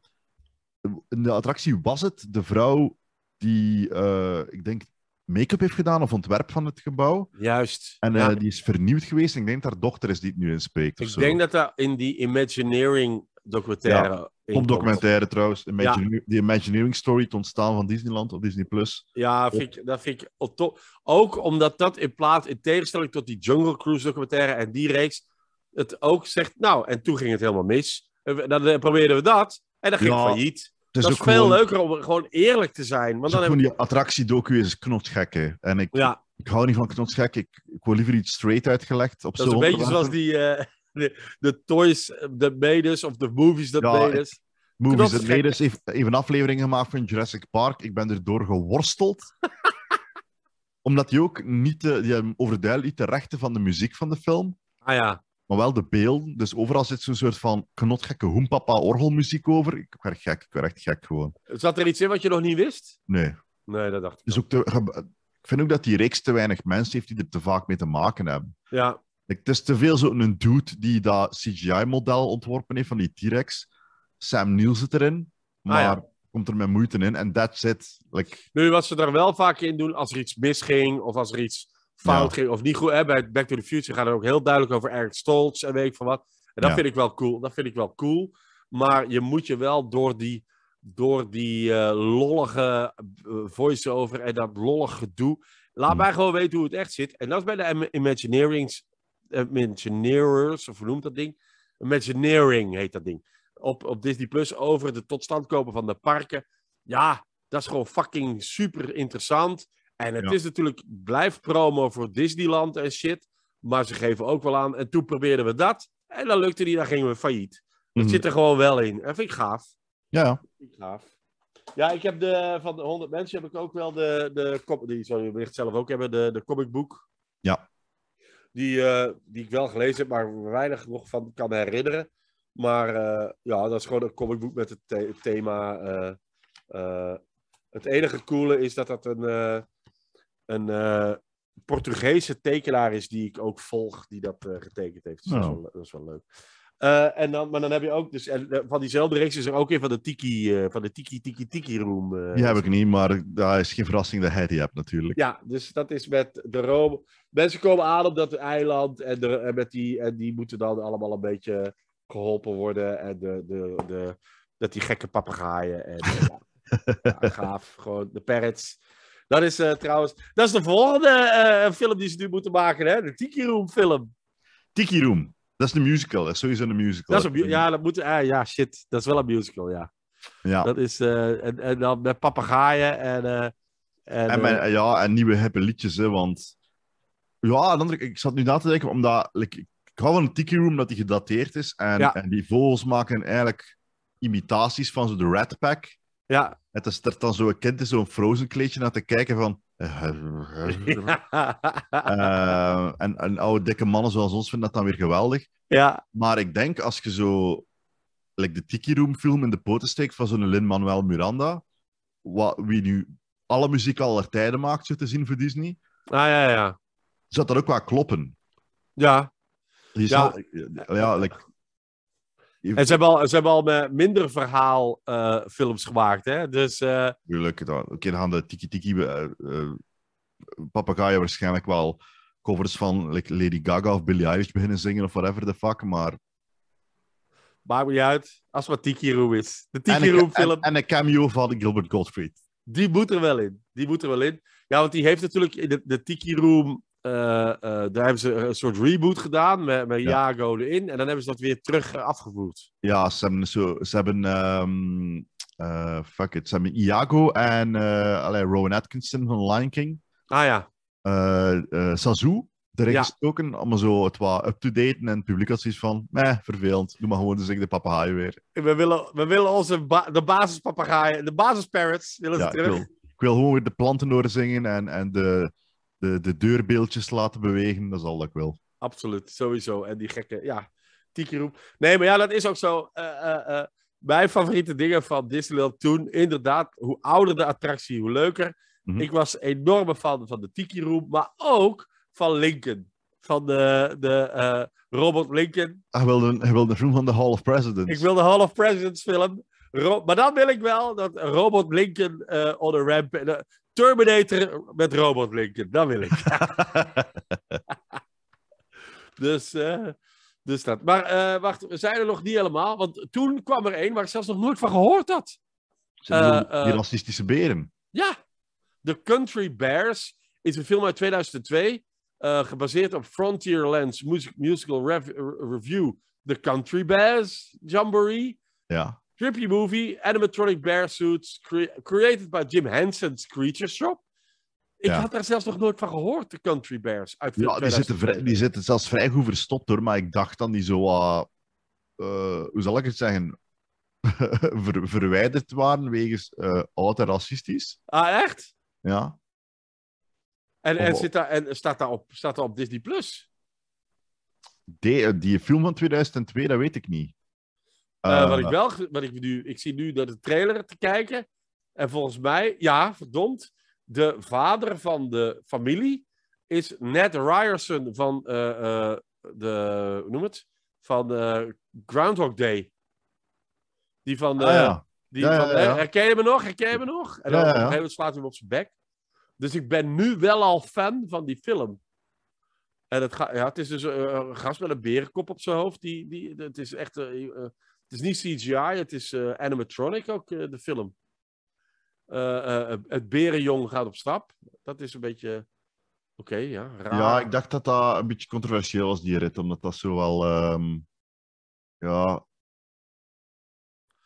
in de attractie was het de vrouw die, eh, ik denk, make-up heeft gedaan of ontwerp van het gebouw.
Juist.
En
Ja.
eh, die is vernieuwd geweest. Ik denk dat haar dochter is die het nu inspreekt.
Ik denk dat dat in die Imagineering documentaire. in komt.
Topdocumentaire trouwens. Imagine Die Imagineering Story, het ontstaan van Disneyland op Disney+. Plus.
Ja, vind ik, dat vind ik top. Ook omdat dat in plaats, in tegenstelling tot die Jungle Cruise documentaire en die reeks, het ook zegt, nou, en toen ging het helemaal mis. Dan eh, probeerden we dat en dan ging het failliet. Het is dat is veel leuker om gewoon eerlijk te zijn. Want dan
heb... die attractie-docu is knotsgekke. En ik,
ja.
ik hou niet van knotsgek. Ik, ik wil liever iets straight uitgelegd. Op
dat is een beetje zoals die, uh, de, de, toys that made us, of de movies that ja, made us.
Movies that made us heeft even aflevering gemaakt van Jurassic Park. Ik ben erdoor geworsteld. Omdat die ook niet, de, die overduidelijk niet de rechten van de muziek van de film.
Ah ja
maar wel de beelden. Dus overal zit zo'n soort van knotgekke hoempapa orgelmuziek over. Ik werd gek, ik werd echt gek gewoon.
Zat er iets in wat je nog niet wist?
Nee.
Nee, dat dacht ik.
Dus ook te, ik vind ook dat die reeks te weinig mensen heeft die er te vaak mee te maken hebben.
Ja.
Het is te veel zo'n dude die dat CGI-model ontworpen heeft van die T-Rex. Sam Neill zit erin, maar ah, komt er met moeite in en that's it. Like...
Nu, wat ze er wel vaak in doen, als er iets misging of als er iets fout ging of niet goed. Hè? Bij Back to the Future gaat het ook heel duidelijk over Eric Stoltz en weet ik van wat. En dat vind ik wel cool. Dat vind ik wel cool. Maar je moet je wel door die, door die uh, lollige uh, voice-over en dat lollige gedoe. Laat hmm. mij gewoon weten hoe het echt zit. En dat is bij de Imagineerings, Imagineers, of hoe noemt dat ding? Imagineering heet dat ding. Op, op Disney Plus over de totstandkomen van de parken. Ja, dat is gewoon fucking super interessant. En het is natuurlijk, blijft promo voor Disneyland en shit. Maar ze geven ook wel aan. En toen probeerden we dat. En dan lukte die, dan gingen we failliet. Dat mhm. zit er gewoon wel in. En vind ik gaaf.
Ja.
Vind ik gaaf. Ja, ik heb de, van de 100 mensen heb ik ook wel de, de die zou je wellicht zelf ook hebben, de, de comicboek.
Ja.
Die, uh, die ik wel gelezen heb, maar weinig nog van kan herinneren. Maar uh, ja, dat is gewoon een comicboek met het, the thema. Uh, het enige coole is dat dat een een uh, Portugese tekenaar is die ik ook volg, die dat uh, getekend heeft. Dus dat, is oh. wel, dat, is wel, leuk. Uh, en dan, maar dan heb je ook, dus, en, van diezelfde reeks is er ook een van de Tiki, van de Tiki Tiki Tiki Room.
die heb ik niet, maar daar is geen verrassing dat hij die hebt natuurlijk.
Ja, dus dat is met de Rome. Mensen komen aan op dat eiland en, de, en, met die, en die moeten dan allemaal een beetje geholpen worden. En de, de, de, dat die gekke papegaaien en ja, gaaf. Gewoon de parrots. Dat is uh, trouwens, dat is de volgende uh, film die ze nu moeten maken, hè? De Tiki Room film.
Tiki Room. Dat is de musical, dat is sowieso een musical.
Dat is een, ja, dat moet, uh, ja, shit. Dat is wel een musical, ja.
Ja.
Dat is, en, en dan met papegaaien en...
en, en mijn, ja, en nieuwe hippe liedjes, hè, want... Ja, dan, ik zat nu na te denken, omdat... Like, ik hou van een Tiki Room dat die gedateerd is. En, ja. en die vogels maken eigenlijk imitaties van zo de Rat Pack.
Ja.
Het is er dan zo'n kind in zo'n Frozen kleedje naar te kijken van... uh, en, en oude dikke mannen zoals ons vinden dat dan weer geweldig.
Ja.
Maar ik denk, als je zo... Like de Tiki Room film in de poten steekt van zo'n Lin-Manuel Miranda, wat, wie nu alle muziek aller tijden maakt, zo te zien voor Disney.
Ah, ja, ja.
Zou dat ook wel kloppen?
Ja.
Je ja. ja, like,
en ze hebben al, ze hebben al met minder verhaal uh, films gemaakt, hè? Dus... Uh...
Tuurlijk, dan gaan de Tiki Tiki uh, papagaaien waarschijnlijk wel covers van like, Lady Gaga of Billie Eilish beginnen zingen of whatever the fuck, maar...
Maakt niet uit, als wat Tiki Room is. De Tiki Room film.
En, en, een cameo van Gilbert Gottfried.
Die moet er wel in. Die moet er wel in. Ja, want die heeft natuurlijk de, de Tiki Room daar hebben ze een soort reboot gedaan met, met ja. Jago erin. En dan hebben ze dat weer terug uh, afgevoerd.
Ja, ze hebben, zo, ze hebben um, fuck it, ze hebben Iago en allee, Rowan Atkinson van Lion King.
Ah ja.
Sazu erin ja. gestoken om zo het wat up-to-daten. En zoiets van, meh, vervelend. Doe maar gewoon dus de papegaaien weer.
We willen, we willen onze ba de basispapegaaien, de basisparrots, willen ze terug.
Ik wil, ik wil gewoon weer de planten horen zingen en, en de de, de deurbeeldjes laten bewegen. Dat is al dat ik wil.
Absoluut, sowieso. En die gekke, ja, roep. Nee, maar ja, dat is ook zo. Uh, uh, mijn favoriete dingen van Disneyland toen, inderdaad, hoe ouder de attractie, hoe leuker. Mhm. Ik was enorme fan van de Tiki Room, maar ook van Lincoln. Van de, de Robot Lincoln.
Hij wilde, hij wilde de film van de Hall of Presidents.
Ik wil de Hall of Presidents film. Ro maar dan wil ik wel dat Robot Lincoln on a ramp. Terminator met Robot Lincoln, dat wil ik. dus, uh, Dus dat. Maar eh, wacht, we zijn er nog niet helemaal. Want toen kwam er één waar ik zelfs nog nooit van gehoord had. Eh.
die racistische beren.
Ja, The Country Bears is een film uit 2002. eh, gebaseerd op Frontierland's music, musical rev- review The Country Bears Jamboree.
Ja.
Trippy movie, animatronic bear suits, cre- created by Jim Henson's Creature Shop. Ik
Ja.
had daar zelfs nog nooit van gehoord, The Country Bears. Uit
Ja, die
2002.
zitten, vrij, die zitten zelfs vrij goed verstopt hoor, maar ik dacht dan die zo eh, hoe zal ik het zeggen, ver- verwijderd waren wegens eh oud en racistisch.
Ah, echt?
Ja.
En, en, zit daar, en staat, daar op, staat daar op Disney Plus?
Die, die film van 2002, dat weet ik niet.
Eh,
Eh,
wat ik wel, wat ik nu, ik zie nu naar de trailer te kijken. En volgens mij, ja, verdomd, de vader van de familie is Ned Ryerson van eh, eh, de, hoe noem het? Van eh, Groundhog Day. Die van,
ah,
eh,
ja.
die
Ja,
van,
ja,
eh, herken je me nog? Herken je me nog? En dan
ja,
op een
ja.
gegeven moment slaat hij hem op zijn bek. Dus ik ben nu wel al fan van die film. En het, ga, ja, het is dus eh, een gast met een berenkop op zijn hoofd. Die, die, het is echt... het is niet CGI, het is eh, animatronic ook, eh, de film. Eh, het berenjong gaat op stap. Dat is een beetje... Oké, ja, raar.
ja, ik dacht dat dat een beetje controversieel was, die rit, omdat dat zo wel, ehm, ja,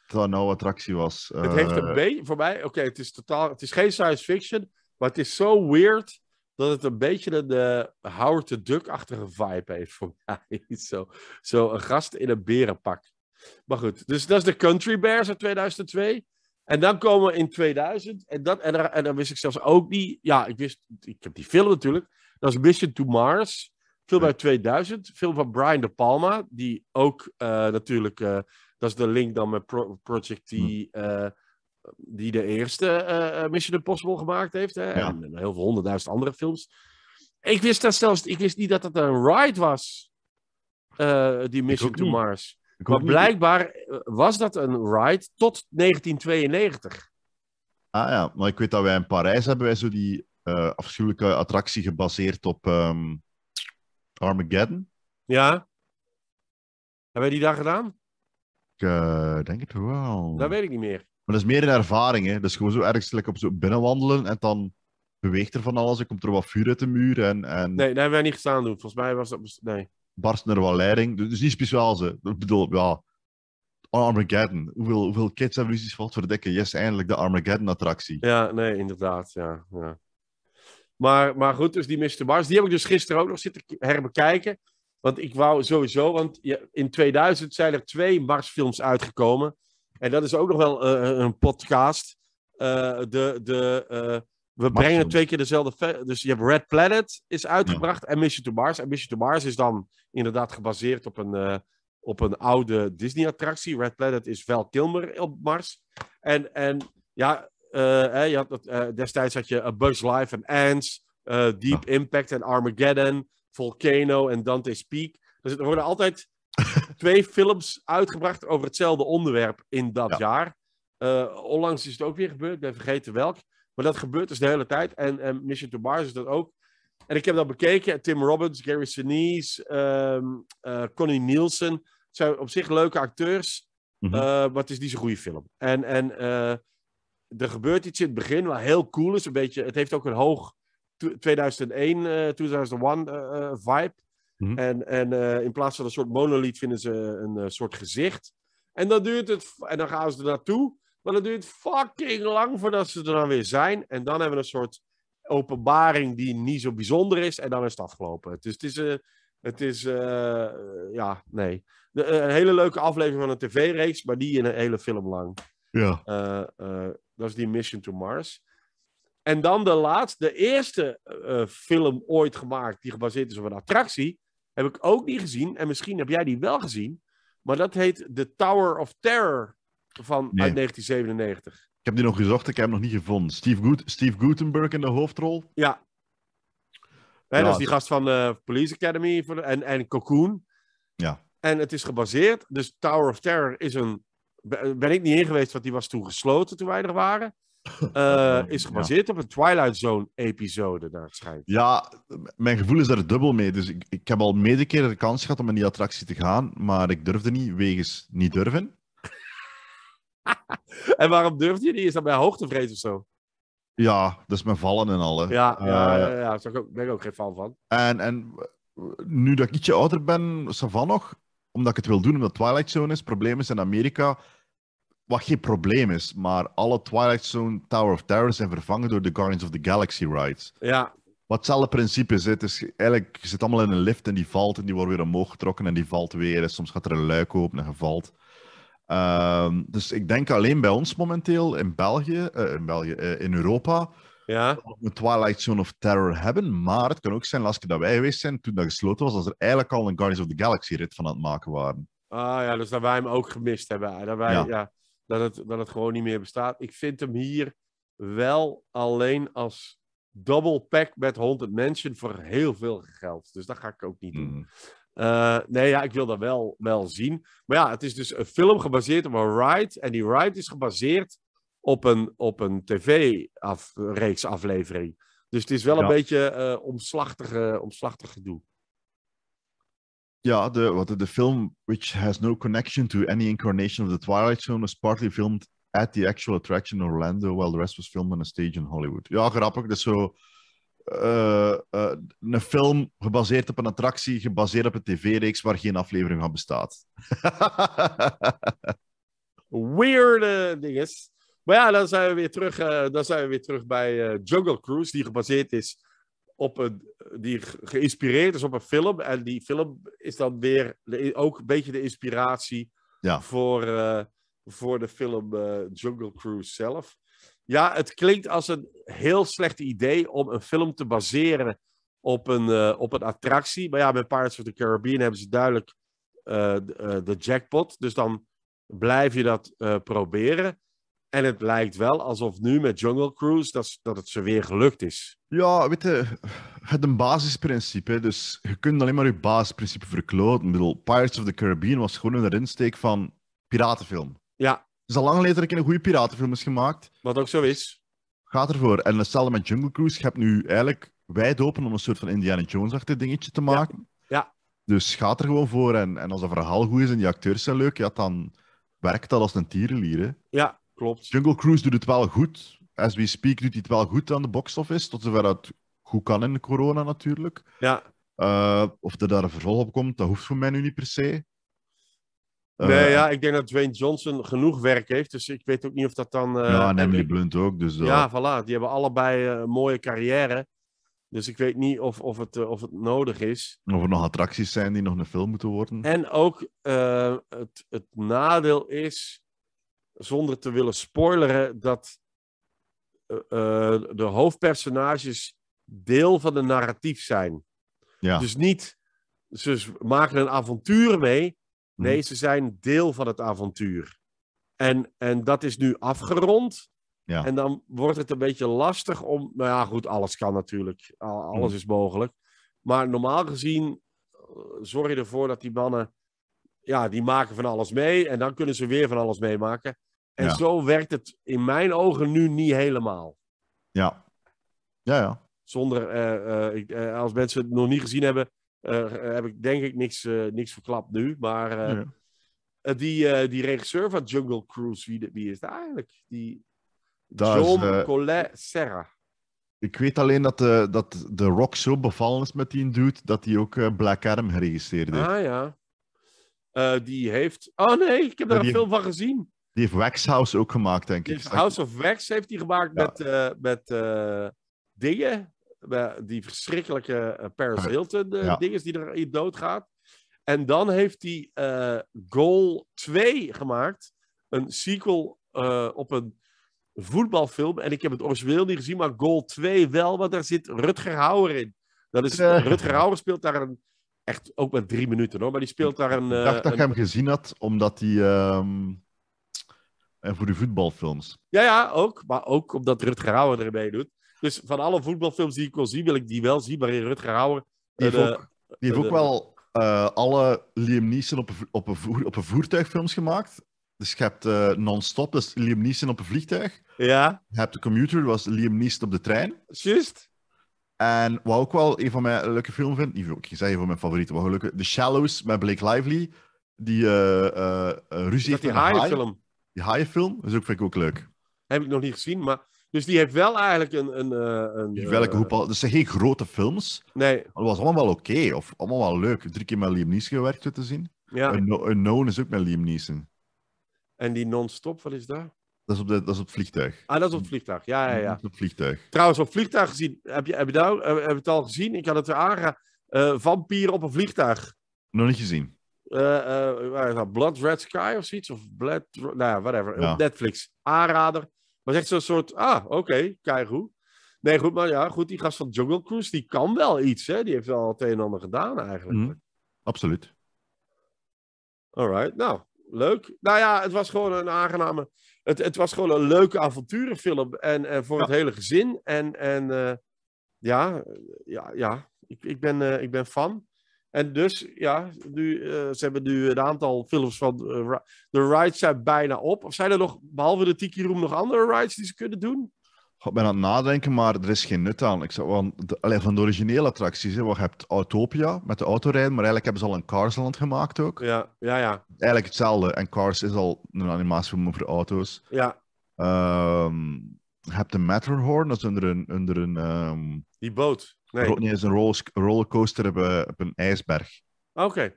dat oude attractie was.
Het heeft een beetje, voor mij, oké, het is totaal, het is geen science fiction, maar het is zo weird dat het een beetje een uh, Howard the Duck-achtige vibe heeft voor mij. zo, zo een gast in een berenpak. Maar goed, dus dat is de Country Bears uit 2002. En dan komen we in 2000, en, dat, en, dan, en dan wist ik zelfs ook niet, ja, ik wist, ik heb die film natuurlijk, dat is Mission to Mars, film uit 2000, film van Brian De Palma, die ook uh, natuurlijk, uh, dat is de link dan met Pro Project T, uh, die de eerste Mission Impossible gemaakt heeft. Hè?
Ja.
En heel veel honderdduizend andere films. Ik wist dat zelfs, ik wist niet dat het een ride was, die Mission to
niet.
Mars. Maar blijkbaar eh, was dat een ride tot 1992.
Ah ja, maar ik weet dat wij in Parijs hebben wij zo die eh, afschuwelijke attractie gebaseerd op ehm, Armageddon.
Ja. Hebben wij die daar gedaan?
Ik eh, denk het wel.
Dat weet ik niet meer.
Maar dat is meer een ervaring, hè. Dat is gewoon zo ergens lekker op zo binnenwandelen en dan beweegt er van alles. Er komt er wat vuur uit de muur en, en
Nee, dat hebben wij niet gestaan doen. Volgens mij was dat... Nee.
Barst er wat leiding. Dus niet speciaal, ze. Ik bedoel, ja... Armageddon. Hoeveel, hoeveel kids hebben ruzies valt verdikken? Yes, eindelijk de Armageddon-attractie.
Ja, nee, inderdaad. Ja, ja. Maar, maar goed, dus die Mr. Mars, die heb ik dus gisteren ook nog zitten herbekijken. Want ik wou sowieso, want in 2000 zijn er twee Mars-films uitgekomen. En dat is ook nog wel eh, een podcast. Eh, de, de, eh, we brengen twee keer dezelfde. Dus je hebt Red Planet is uitgebracht en Mission to Mars. En Mission to Mars is dan inderdaad gebaseerd op een, eh, op een oude Disney-attractie. Red Planet is Val Kilmer op Mars. En, en ja, eh, je had eh, destijds had je A Bug's Life en Ants, Deep Impact en Armageddon, Volcano en Dante's Peak. Dus er worden altijd twee films uitgebracht over hetzelfde onderwerp in dat
Ja.
jaar. Onlangs is het ook weer gebeurd, ik ben vergeten welk. Maar dat gebeurt dus de hele tijd. En, en Mission to Mars is dat ook. En ik heb dat bekeken. Tim Robbins, Gary Sinise, ehm, eh, Connie Nielsen. Het zijn op zich leuke acteurs. Eh, maar het is niet zo'n goede film. En, en eh, er gebeurt iets in het begin wat heel cool is. Een beetje, het heeft ook een hoog to- 2001, eh 2001 eh, eh, vibe.
Mhm.
En, en in plaats van een soort monolith vinden ze een soort gezicht. En dan duurt het, en dan gaan ze er naartoe. Maar dan duurt fucking lang voordat ze er dan weer zijn. En dan hebben we een soort openbaring die niet zo bijzonder is. En dan is het afgelopen. Dus het is, eh, het is eh, ja, nee. De- eh, een hele leuke aflevering van een tv-reeks, maar die in een hele film lang.
Ja.
Eh, eh, dat is die Mission to Mars. En dan de laatste, de eerste eh, film ooit gemaakt die gebaseerd is op een attractie, heb ik ook niet gezien. En misschien heb jij die wel gezien. Maar dat heet The Tower of Terror van,
Nee.
uit 1997.
Ik heb die nog gezocht, ik heb hem nog niet gevonden. Steve, Good, Steve Gutenberg in de hoofdrol.
Ja. Hè,
Ja,
dat is die gast van de Police Academy voor de- en, en Cocoon.
Ja.
En het is gebaseerd, dus Tower of Terror is een. be- Ben ik niet in geweest, want die was toen gesloten toen wij er waren. eh, is gebaseerd op een Twilight Zone-episode, naar het schijnt.
Ja, mijn gevoel is er dubbel mee. Dus ik, ik heb al meerdere keren de kans gehad om in die attractie te gaan, maar ik durfde niet, wegens niet durven.
En waarom durfde je niet? Is dat bij hoogtevrees of zo?
Ja, dus met vallen en al. hè.
Ja, ja,
Eh,
ja, ja, daar ben ik ook- ben ik ook geen fan van.
En, en nu dat ik ietsje ouder ben, van nog, omdat ik het wil doen omdat Twilight Zone is. Het probleem is in Amerika, wat geen probleem is, maar alle Twilight Zone Tower of Terror zijn vervangen door de Guardians of the Galaxy rides.
Ja,
Wat hetzelfde principe is. Het is eigenlijk, je zit allemaal in een lift en die valt en die wordt weer omhoog getrokken en die valt weer. En soms gaat er een luik open en je valt. Ehm, dus ik denk alleen bij ons momenteel in België, eh, in, België eh, in Europa,
ja.
dat we een Twilight Zone of Terror hebben. Maar het kan ook zijn, als dat wij geweest zijn, toen dat gesloten was, als er eigenlijk al een Guardians of the Galaxy rit van aan het maken waren.
Ah ja, dus dat wij hem ook gemist hebben. Dat, wij, ja.
Ja.
dat, het, dat het gewoon niet meer bestaat. Ik vind hem hier wel alleen als double pack met Haunted Mansion voor heel veel geld. Dus dat ga ik ook niet doen.
Mm.
Eh, nee, ja, ik wil dat wel, wel zien. Maar ja, het is dus een film gebaseerd op een ride. En die ride is gebaseerd op een, op een tv-reeks aflevering. Dus het is wel een beetje eh omslachtige, omslachtig gedoe.
Ja, de, wat, de film, which has no connection to any incarnation of the Twilight Zone, was partly filmed at the actual attraction in Orlando, while the rest was filmed on a stage in Hollywood. Ja, grappig. Dat is zo eh, eh, een film gebaseerd op een attractie, gebaseerd op een tv-reeks waar geen aflevering van bestaat.
weirde dinges. Maar ja, dan zijn we weer terug, eh, dan zijn we weer terug bij Jungle Cruise, die gebaseerd is op een, die ge- geïnspireerd is op een film. En die film is dan weer ook een beetje de inspiratie
Ja.
voor, voor de film Jungle Cruise zelf. Ja, het klinkt als een heel slecht idee om een film te baseren op een, eh, op een attractie. Maar ja, met Pirates of the Caribbean hebben ze duidelijk eh, de, eh, de jackpot. Dus dan blijf je dat proberen. En het lijkt wel alsof nu met Jungle Cruise dat, dat het ze weer gelukt is.
Ja, weet je, het een basisprincipe. Dus je kunt alleen maar je basisprincipe verkloten. Ik bedoel, Pirates of the Caribbean was gewoon een insteek van piratenfilm.
Ja,
is al lang geleden dat ik een goede piratenfilm is gemaakt.
wat ook zo is.
Gaat ervoor. En hetzelfde met Jungle Cruise. Je hebt nu eigenlijk wijd open om een soort van Indiana Jones-achtig dingetje te maken.
Ja.
Dus gaat er gewoon voor. En, en als het verhaal goed is en die acteurs zijn leuk, ja, dan werkt dat als een tierenlier. hè.
Ja, klopt.
Jungle Cruise doet het wel goed. As we speak doet hij het wel goed aan de box office. Tot zover dat goed kan in corona natuurlijk.
Ja,
Eh, of er daar een vervolg op komt, dat hoeft voor mij nu niet per se. Eh,
nee, ja, ik denk dat Dwayne Johnson genoeg werk heeft. Dus ik weet ook niet of dat dan... eh,
ja, en Emily Blunt ook. Dus, eh,
Ja, voilà. Die hebben allebei een mooie carrière. Dus ik weet niet of, of, het, of het nodig is.
Of er nog attracties zijn die nog een film moeten worden.
En ook het, het nadeel is, zonder te willen spoileren, dat de hoofdpersonages deel van de narratief zijn.
Ja.
Dus niet, ze maken een avontuur mee. Nee, ze zijn deel van het avontuur. En, en dat is nu afgerond.
Ja.
En dan wordt het een beetje lastig om. Nou ja, goed, alles kan natuurlijk. Al- Alles
Mhm.
is mogelijk. Maar normaal gezien eh, zorg je ervoor dat die mannen. Ja, die maken van alles mee. En dan kunnen ze weer van alles meemaken. En
Ja.
zo werkt het in mijn ogen nu niet helemaal.
Ja. Ja, ja.
Zonder, eh, eh, als mensen het nog niet gezien hebben, heb ik denk ik niks, eh, niks verklapt nu. Maar eh, eh, die, eh, die regisseur van Jungle Cruise, wie, wie is dat eigenlijk? Die
Dat
John
eh,
Collet Serra.
Ik weet alleen dat de, dat de Rock zo bevallen is met die dude, dat hij ook eh, Black Adam geregistreerd heeft.
Ah ja. Eh, die heeft. Oh nee, ik heb daar een film van gezien.
Die heeft Wax House ook gemaakt, denk ik.
House of Wax heeft hij gemaakt
Ja.
met, eh, met eh, dingen. Die verschrikkelijke eh, Paris. Hilton eh,
Ja.
dinges die er in doodgaat. En dan heeft hij eh, Goal 2 gemaakt. Een sequel op een voetbalfilm. En ik heb het origineel niet gezien, maar Goal 2 wel, want daar zit Rutger Hauer in. Dat is. Rutger Hauer speelt daar een... Echt ook met drie minuten hoor, maar die speelt daar een...
Ik dacht dat je hem gezien had, omdat hij... ehm, en voor de voetbalfilms.
Ja, ja, ook. Maar ook omdat Rutger Hauer ermee doet. Dus van alle voetbalfilms die ik wil zien, wil ik die wel zien. Waarin Rutger Hauer...
Die heeft
eh,
ook, die heeft
de-
ook wel eh, alle Liam Neeson op op, een op een voertuigfilms gemaakt. Dus je hebt eh, Non-Stop, dat is Liam Neeson op een vliegtuig.
Ja,
Je hebt The Commuter, dat was Liam Neeson op de trein.
juist.
En wat ook wel een van mijn leuke film vind, niet ik zeg een van mijn favorieten, wat leuke, The Shallows met Blake Lively, die eh, eh, eh, ruzie
Dat
heeft
die
met een haai.
haaienfilm.
Die haaienfilm, dat is ook, vind ik ook leuk.
Heb ik nog niet gezien, maar... Dus die heeft wel eigenlijk een... een, eh, een
Die welke
eh,
hoep al, dus zijn geen grote films,
Nee,
maar het was allemaal wel oké, of allemaal wel leuk. Drie keer met Liam Neeson gewerkt, te zien.
ja.
Unknown Unknown is ook met Liam Neeson.
En die non-stop, wat is dat?
Dat is op, de, dat is op het vliegtuig.
Ah, dat is op het vliegtuig. Ja, ja,
Dat
ja.
is op het vliegtuig.
Trouwens, op vliegtuig gezien. Heb je, heb je, nou, heb je het al gezien? Ik had het weer aangegaan. Eh vampier op een vliegtuig.
Nog niet gezien.
Eh, eh, dat? Blood Red Sky of zoiets? Of Blood... Nou ja, whatever.
Ja.
Op Netflix. Aanrader. Maar echt zo'n soort... Ah, oké. kijk goed. Nee, goed. Maar ja, goed. Die gast van Jungle Cruise, die kan wel iets, hè? Die heeft wel het een en ander gedaan, eigenlijk.
Mhm. Absoluut.
Alright, nou, leuk. Nou ja, het was gewoon een aangename... Het, het was gewoon een leuke avonturenfilm. En, en voor
Ja.
het hele gezin. En, en eh, ja, ja, ja ik, ik, ben, eh, ik ben fan. En dus, ja, nu, eh, ze hebben nu een aantal films van... eh, de rides zijn bijna op. Of zijn er nog, behalve de Tiki Room, nog andere rides die ze kunnen doen?
Ik ben aan het nadenken, maar er is geen nut aan. Ik zou, want de, allee, van de originele attracties, hè, wat je hebt Autopia met de autorijden, maar eigenlijk hebben ze al een Carsland gemaakt ook.
Ja, ja, ja.
Eigenlijk hetzelfde. En Cars is al een animatiefilm over auto's.
Ja,
Ehm, je hebt de Matterhorn, dat is onder een, onder een, ehm,
die boot. Nee,
nee, is een roller- rollercoaster op, een- op een ijsberg.
oké.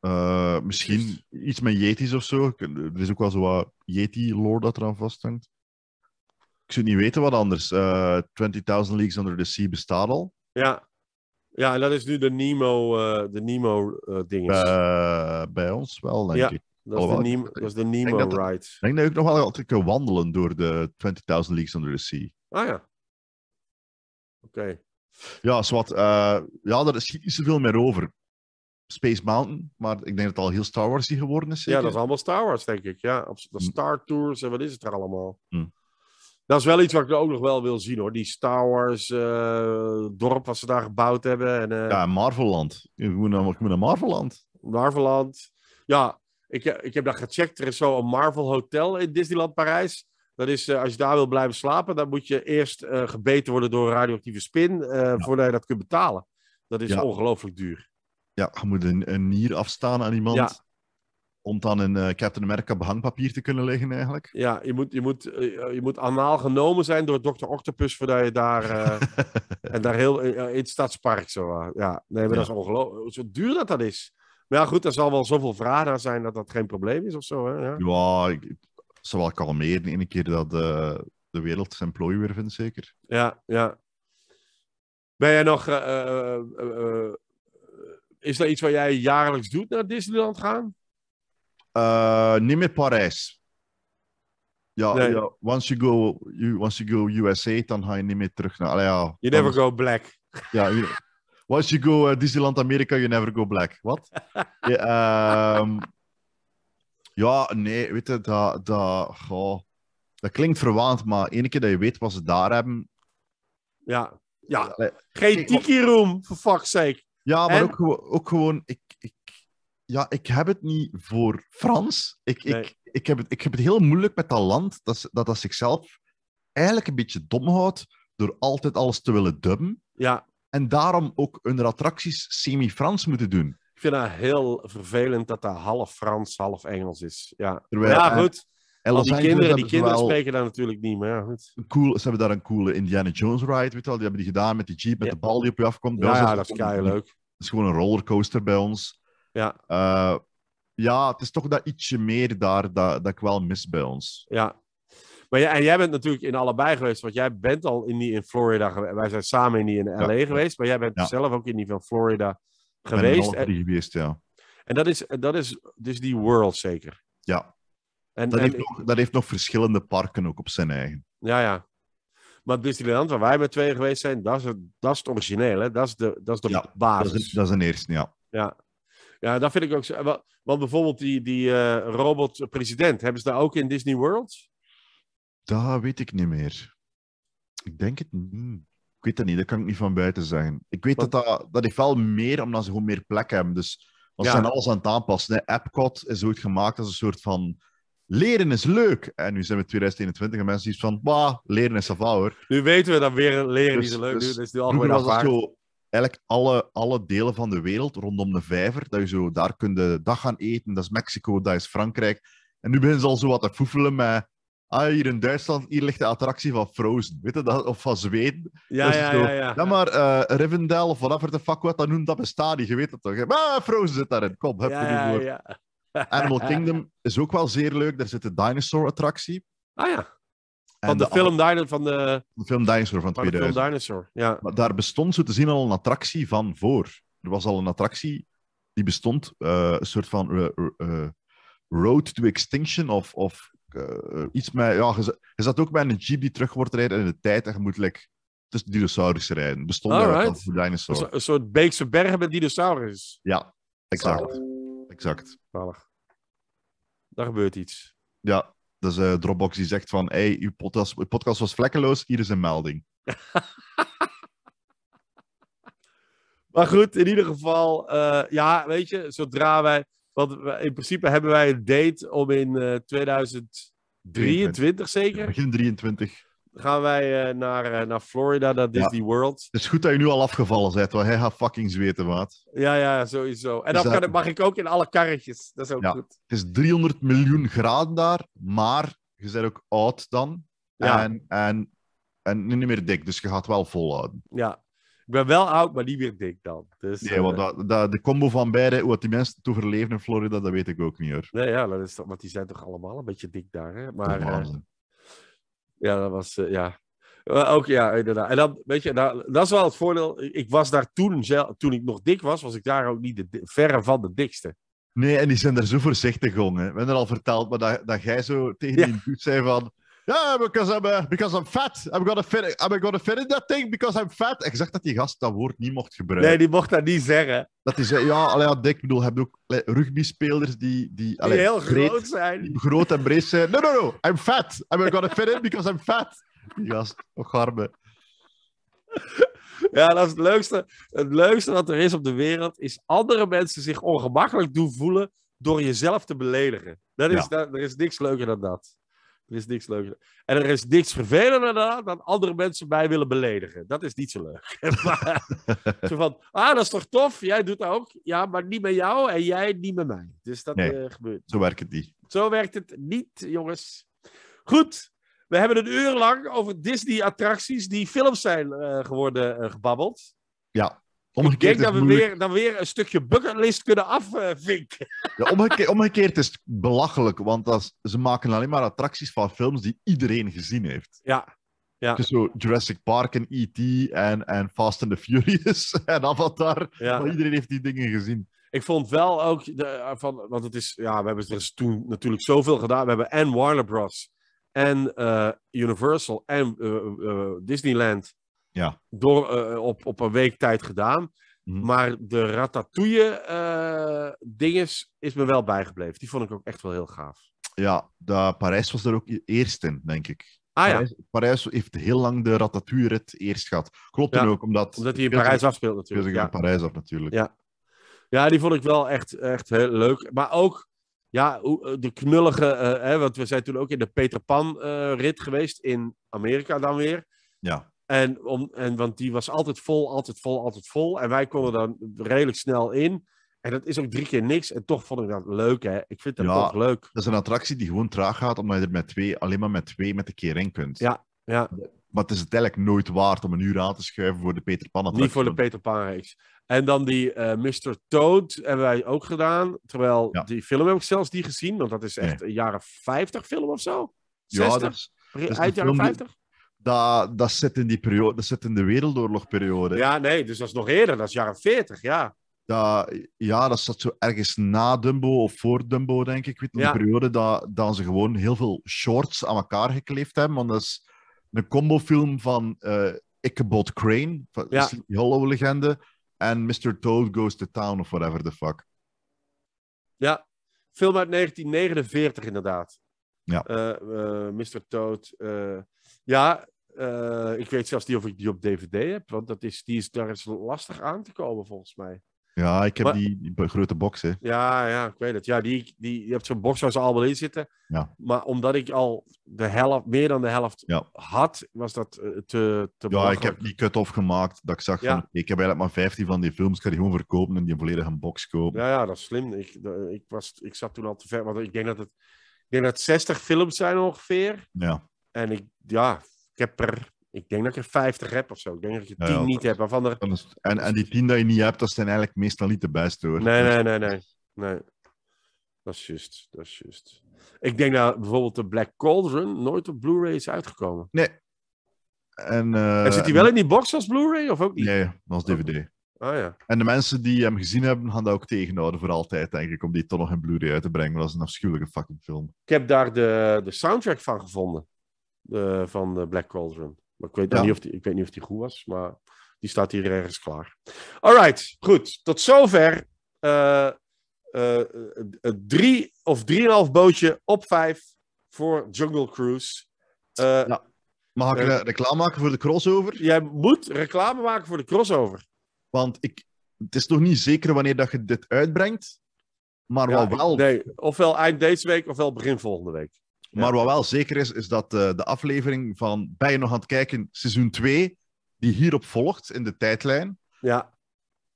Eh, misschien iets met Yetis of zo. Er is ook wel zo wat Yeti-lore dat eraan vasthangt. Ik zou niet weten wat anders. Eh 20.000 Leagues Under the Sea bestaat al.
Ja. Ja, en dat is nu de Nemo, eh de Nemo eh ding.
Bij, ons wel, denk
Ja.
ik.
dat, is de Nemo, dat is de Nemo ride.
Ik denk dat ik nog wel altijd kan wandelen door de 20.000 Leagues Under the Sea.
Ah ja. Oké.
Ja, zwart. eh ja, daar schiet niet zoveel meer over. Space Mountain, maar ik denk dat het al heel Star Wars geworden is.
Ja, dat is allemaal Star Wars, denk ik. Ja, de
Hm.
Star Tours en wat is het er allemaal?
Hm.
Dat is wel iets wat ik ook nog wel wil zien, hoor. Die Star Wars eh, dorp wat ze daar gebouwd hebben. En, eh
Ja, Marvelland. Je moet naar, je moet naar Marvelland.
Marveland. Ja, ik, ik heb dat gecheckt. Er is zo een Marvel Hotel in Disneyland Parijs. Dat is, eh, als je daar wil blijven slapen, dan moet je eerst eh, gebeten worden door een radioactieve spin eh, voordat je dat kunt betalen. Dat is
Ja.
ongelooflijk duur.
Ja, je moet een, een nier afstaan aan iemand.
Ja.
Om dan eh Captain America behangpapier te kunnen liggen, eigenlijk.
Ja, je moet, je moet, je moet anaal genomen zijn door Dr. Octopus voordat je daar... en daar heel in het stadspark zo. ja, nee, maar dat is ongelooflijk. Zo duur dat dat is. Maar ja, goed, er zal wel zoveel vraag naar zijn dat dat geen probleem is of zo. Hè? Ja.
Ja, ik, zou wel kalmeren de ene keer dat eh, de wereld zijn plooi weer vindt, zeker.
Ja, ja. Ben jij nog. eh, eh, eh, is er iets wat jij jaarlijks doet naar Disneyland gaan?
Niet meer Parijs. Ja,
Nee.
ja once, you go, you, once you go USA, dan ga je niet meer terug naar... Allee, ja,
You never go black.
Ja, you- once you go Disneyland Amerika, you never go black. Wat? ja, ehm, ja, nee, weet je, dat, dat, goh, dat klinkt verwaand, maar ene keer dat je weet wat ze daar hebben...
Ja. Ja.
Allee,
Geen
Kijk,
tiki room, for fuck's sake.
Ja, maar
En?
ook, gewoon- ook gewoon, ik, ik, ja, ik heb het niet voor Frans. Ik,
Nee.
ik, ik, heb het, ik heb het heel moeilijk met dat land dat, dat zichzelf eigenlijk een beetje dom houdt door altijd alles te willen dubben.
Ja.
En daarom ook hun attracties semi-Frans moeten doen.
Ik vind dat heel vervelend dat dat half Frans, half Engels is. Ja,
Terwijl,
ja goed.
En
die kinderen, die kinderen spreken daar natuurlijk niet, maar ja, goed.
cool, ze hebben daar een coole Indiana Jones ride, weet je wel. Die hebben die gedaan met die jeep, met
Ja.
de bal die op je afkomt. Bij
Ja, dat is
gewoon-
kei leuk.
Het is gewoon een rollercoaster bij ons.
Ja,
Eh, ja, het is toch dat ietsje meer daar dat, dat ik wel mis bij ons.
ja. Maar ja, en jij bent natuurlijk in allebei geweest, want jij bent al in die in Florida geweest. Wij zijn samen in die in LA
Ja.
geweest, maar jij bent zelf ook in die van Florida
Ben
geweest. En,
drie geweest, ja.
en dat is, dat is dus die World zeker.
Ja,
En,
dat
en-
heeft, nog, dat heeft nog verschillende parken ook op zijn eigen.
Ja, ja. Maar Disneyland, waar wij met twee geweest zijn, dat is het, dat is het origineel, hè? Dat is de, dat is de
Ja, Dat
basis.
is, dat is een eerste, ja.
Ja. ja, dat vind ik ook zo. wa- Want bijvoorbeeld die, die eh, robot-president, hebben ze daar ook in Disney World?
Dat weet ik niet meer. Ik denk het niet. Ik weet het niet, dat kan ik niet van buiten zeggen. Ik weet
Want-
dat, dat dat heeft wel meer, omdat ze gewoon meer plek hebben. Dus want ze
Ja.
zijn alles aan het aanpassen. Hè. Epcot is ooit gemaakt als een soort van leren is leuk. En nu zijn we 2021 en mensen die van, bah, leren is sava hoor.
Nu weten we dat weer leren
Dus-
niet zo leuk
dus
nu. Dat is nu
Vroeger was dat zo, eigenlijk alle, alle delen van de wereld rondom de vijver, dat je zo, daar kun je dag gaan eten, dat is Mexico, dat is Frankrijk. En nu beginnen ze al zo wat te foefelen met, ah, hier in Duitsland, hier ligt de attractie van Frozen, weet je dat? Of van Zweden.
Ja, ja,
zo,
ja, ja.
Ja, maar eh Rivendell of whatever the fuck wat dat noemt, dat bestaat niet, je weet het toch? hè? Maar Frozen zit daarin, kom, heb je
ja,
nu
ja.
Animal Kingdom is ook wel zeer leuk, daar zit de dinosaur-attractie.
Ah ja, van de film Dino, van de,
de film Dinosaur van
van de film
2000.
Dinosaur. Ja.
Maar daar bestond zo te zien al een attractie van voor. Er was al een attractie die bestond, eh, een soort van eh, Road to Extinction of, of eh, iets met... Ja, je, za- je zat ook bij een jeep die terug wordt rijden in de tijd en je moet like, tussen dinosaurissen rijden. Bestond al voor Dinosaur.
Een, so- een soort Beekse bergen met dinosaurus.
Ja, exact.
Zalig.
exact.
Zalig. Daar gebeurt iets.
Ja, dus eh Dropbox die zegt van, hey, uw podcast, uw podcast was vlekkeloos, hier is een melding.
Maar goed, in ieder geval, ja, weet je, zodra wij. Want we- in principe hebben wij een date om in eh 2023 zeker.
Begin 23.
Gaan wij eh, naar, eh, naar Florida, naar Disney World.
Het is goed dat je nu al afgevallen bent, want hij gaat fucking zweten, maat.
Ja, ja, sowieso. En
Dus
dan
dat-
mag ik ook in alle karretjes. Dat is ook
Ja.
goed.
Het is 300 miljoen graden daar, maar je bent ook oud dan.
Ja.
En, en, en niet meer dik, dus je gaat wel volhouden.
Ja. Ik ben wel oud, maar niet meer dik dan. Dus,
Nee, want
eh,
dat, dat, de combo van beide, hoe wat die mensen het overleven in Florida, dat weet ik ook niet hoor.
nee, ja, dat is toch, want die zijn toch allemaal een beetje dik daar. Hè? Maar eh, ja, dat was, eh, ja. Ook, ja, inderdaad. En dan, weet je, daar- dat is wel het voordeel. Ik was daar toen, zelf, toen ik nog dik was, was ik daar ook niet de, verre van de dikste.
Nee, en die zijn er zo voorzichtig om. Hè. We hebben er al verteld, maar dat, dat jij zo tegen die dude zei van... Ja, because I'm, uh, because I'm fat. I'm gonna, fit, I'm gonna fit in that thing because I'm fat. En dat die gast dat woord niet mocht gebruiken.
Nee, die mocht dat niet zeggen.
Dat hij zei, ja, allee, ja, dik. Ik bedoel, je hebt ook allee, rugbyspelers die... Die,
heel
breed-
groot zijn.
die groot en breed zijn. No, no, no. I'm fat. I'm gonna fit in because I'm fat. Die gast, och arme.
Ja, dat is het leukste. Het leukste wat er is op de wereld is andere mensen zich ongemakkelijk doen voelen door jezelf te beledigen. Dat is,
Ja.
dat, er is niks leuker dan dat. Er is niks leuker. En er is niks vervelender dan dat, dan andere mensen mij willen beledigen. Dat is niet zo leuk. Maar, zo van, ah, dat is toch tof? Jij doet dat ook. Ja, maar niet met jou en jij niet met mij. Dus dat
Nee.
eh, gebeurt.
Zo werkt het niet.
Zo werkt het niet, jongens. Goed. We hebben een uur lang over Disney-attracties die films zijn eh, geworden eh, gebabbeld.
Ja.
Ik
Omgekeerd
denk dat we weer, dan weer een stukje bucketlist kunnen afvinken.
Ja, omgekeerd, omgekeerd is het belachelijk, want dat is- ze maken alleen maar attracties van films die iedereen gezien heeft.
Ja, ja,
Dus zo Jurassic Park en E.T. en, en Fast and the Furious en Avatar. Maar
ja.
iedereen heeft die dingen gezien.
Ik vond wel ook, de, eh, van, want het is, ja, we hebben er is toen natuurlijk zoveel gedaan. We hebben en Warner Bros. en eh, Universal en eh, Disneyland
Ja.
door, eh, op, op een week tijd gedaan.
Mhm.
Maar de Ratatouille eh dinges is me wel bijgebleven. Die vond ik ook echt wel heel gaaf.
Ja, dat Parijs was er ook eerst in, denk ik.
Ah ja,
Parijs, heeft heel lang de Ratatouille-rit eerst gehad. Klopt dan
Ja,
ook, omdat...
omdat hij in Parijs afspeelt natuurlijk.
zich
Ja.
in Parijs af, natuurlijk.
Ja. Ja, die vond ik wel echt, echt heel leuk. Maar ook, ja, eh, de knullige, hè, want we zijn toen ook in de Peter Pan eh, rit geweest in Amerika dan weer.
Ja.
En, om, en want die was altijd vol, altijd vol, altijd vol. En wij konden dan redelijk snel in. En dat is ook drie keer niks. En toch vond ik dat leuk, hè. Ik vind dat
Ja.
toch leuk.
Dat is een attractie die gewoon traag gaat, omdat je er met twee, alleen maar met twee met een keer in kunt.
Ja, ja.
Maar het is het eigenlijk nooit waard om een uur aan te schuiven voor de Peter Pan attractie.
Niet voor de Peter Pan reeks. En dan die eh Mr. Toad hebben wij ook gedaan. Terwijl
Ja.
die film heb ik zelfs niet gezien. Want dat is echt een jaren 50 film of zo.
Ja,
60?
dat, is-
Eind
is de
jaren
film die-
50?
Dat, dat zit in die periode, dat zit in de Wereldoorlogperiode.
Ja, nee, dus dat is nog eerder. Dat is jaren 40, ja.
Dat, ja, dat zat zo ergens na Dumbo of voor Dumbo, denk ik. Ik weet
Ja.
een periode dat, dat ze gewoon heel veel shorts aan elkaar gekleefd hebben. Want dat is een combofilm van Ichabod Crane, van
Ja.
de Sleepy Hollow-legende, en Mr. Toad Goes to Town, of whatever the fuck.
Ja, film uit 1949 inderdaad.
Ja.
Eh, eh, Mr. Toad. ja, eh, ik weet zelfs niet of ik die op DVD heb. Want dat is, die is, daar is lastig aan te komen volgens mij.
Ja, ik heb
Maar-
die, die grote box, hè.
Ja, ja, ik weet het. Ja, die, die, je hebt zo'n box waar ze allemaal in zitten.
Ja.
Maar omdat ik al de helft, meer dan de helft
Ja.
had, was dat eh, te, te
Ja, ik heb die cut-off gemaakt. Dat ik zag
Ja.
van, ik heb eigenlijk maar 15 van die films. Ik ga die gewoon verkopen en die volledige box kopen.
Ja, ja, dat is slim. Ik, ik, was, ik zat toen al te ver. Want ik denk dat het, ik denk dat het 60 films zijn ongeveer.
Ja.
En ik, ja, ik heb er, ik denk dat ik er 50 heb of zo. Ik denk dat
Ja,
10
ja,
niet
dat-
heb. Waarvan er,
En, en die 10 dat je niet hebt, dat zijn eigenlijk meestal niet de beste hoor.
nee,
Dus-
nee, nee, nee, nee. Dat is juist, dat is juist. Ik denk dat bijvoorbeeld de Black Cauldron nooit op Blu-ray is uitgekomen.
Nee. En, eh,
en zit hij wel in die box als Blu-ray of ook niet?
Nee, als DVD.
Ah ja.
En de mensen die hem gezien hebben, gaan dat ook tegenhouden voor altijd, denk ik, om die toch nog in Blu-ray uit te brengen. Dat is een afschuwelijke fucking film.
Ik heb daar de, de soundtrack van gevonden. De, van de Black Cauldron. Maar ik weet,
Ja.
niet of die, ik weet niet of die goed was, maar die staat hier ergens klaar. Alright, goed. Tot zover. eh, eh, eh, eh, drie of drieënhalf bootje op vijf voor Jungle Cruise. Eh,
Ja. Mag ik
Eh.
reclame maken voor de crossover?
Jij moet reclame maken voor de crossover.
Want ik, het is nog niet zeker wanneer dat je dit uitbrengt. Maar,
Ja,
wel,
Nee, ofwel eind deze week, ofwel begin volgende week.
Maar wat wel zeker is, is dat eh, de aflevering van Ben je nog aan het kijken, seizoen 2, die hierop volgt in de tijdlijn,
Ja,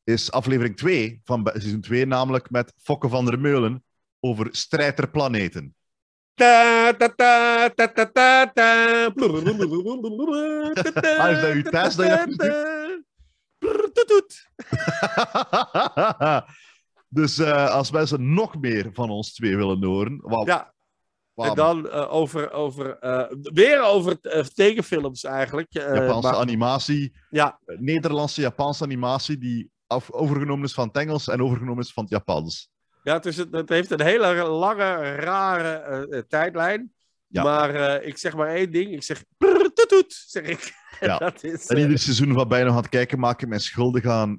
is aflevering 2 van seizoen 2, namelijk met Fokke van der Meulen over strijd ter planeten.
Ta, ta, ta, ta, ta, ta, ta.
Ah, is dat uw dat je dus als mensen nog meer van ons twee willen horen, wat,
Ja,
wat
en dan eh, over, over eh, weer over eh, tekenfilms eigenlijk.
Japanse
maar-
animatie,
ja,
Nederlandse Japanse animatie die af, overgenomen is van het Engels en overgenomen is van het Japans.
ja het, is, het, heeft een hele lange, rare tijdlijn.
Ja.
Maar ik zeg maar één ding. Ik zeg prrr, toet, zeg ik.
Ja.
dat is,
En ieder seizoen van bijna aan het kijken maak ik mij schuldig aan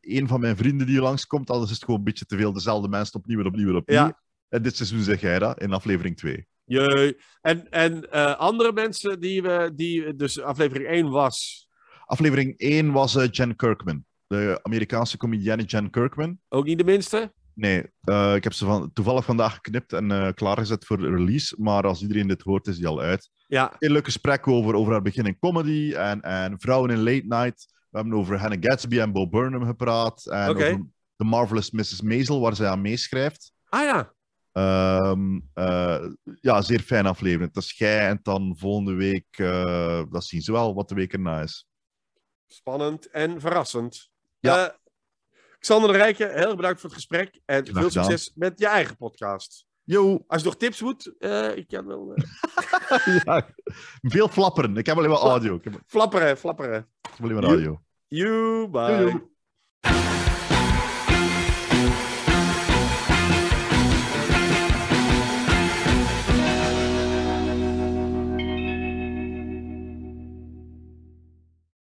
een van mijn vrienden die langskomt. Anders is het gewoon een beetje te veel dezelfde mensen opnieuw en opnieuw en opnieuw.
Ja.
En dit seizoen zeg jij dat in aflevering 2.
jee. En, en eh, andere mensen die we, die, dus aflevering 1 was,
Aflevering 1 was eh, Jen Kirkman. De Amerikaanse comedienne Jen Kirkman.
ook niet de minste.
Nee, eh, ik heb ze van, toevallig vandaag geknipt en klaargezet voor release. Maar als iedereen dit hoort, is die al uit.
Ja,
Een leuk gesprek over, over haar begin in comedy en, en vrouwen in late night. We hebben over Hannah Gatsby en Bo Burnham gepraat. En
Oké.
over The Marvelous Mrs. Maisel, waar zij aan meeschrijft.
ah ja.
Ehm, eh, ja, zeer fijn aflevering. Dat is jij en dan volgende week, eh, dat zien ze wel wat de week erna is.
Spannend en verrassend.
Ja.
Eh, Xander de Rijken, heel erg bedankt voor het gesprek. En
Graag
veel
gedaan.
succes met je eigen podcast.
Yo,
Als je nog tips moet, ik kan wel...
ja, veel flapperen. Ik heb alleen maar audio. Ik heb, ik
flapperen, flapperen.
heb alleen maar audio.
You, bye.
Yo, yo.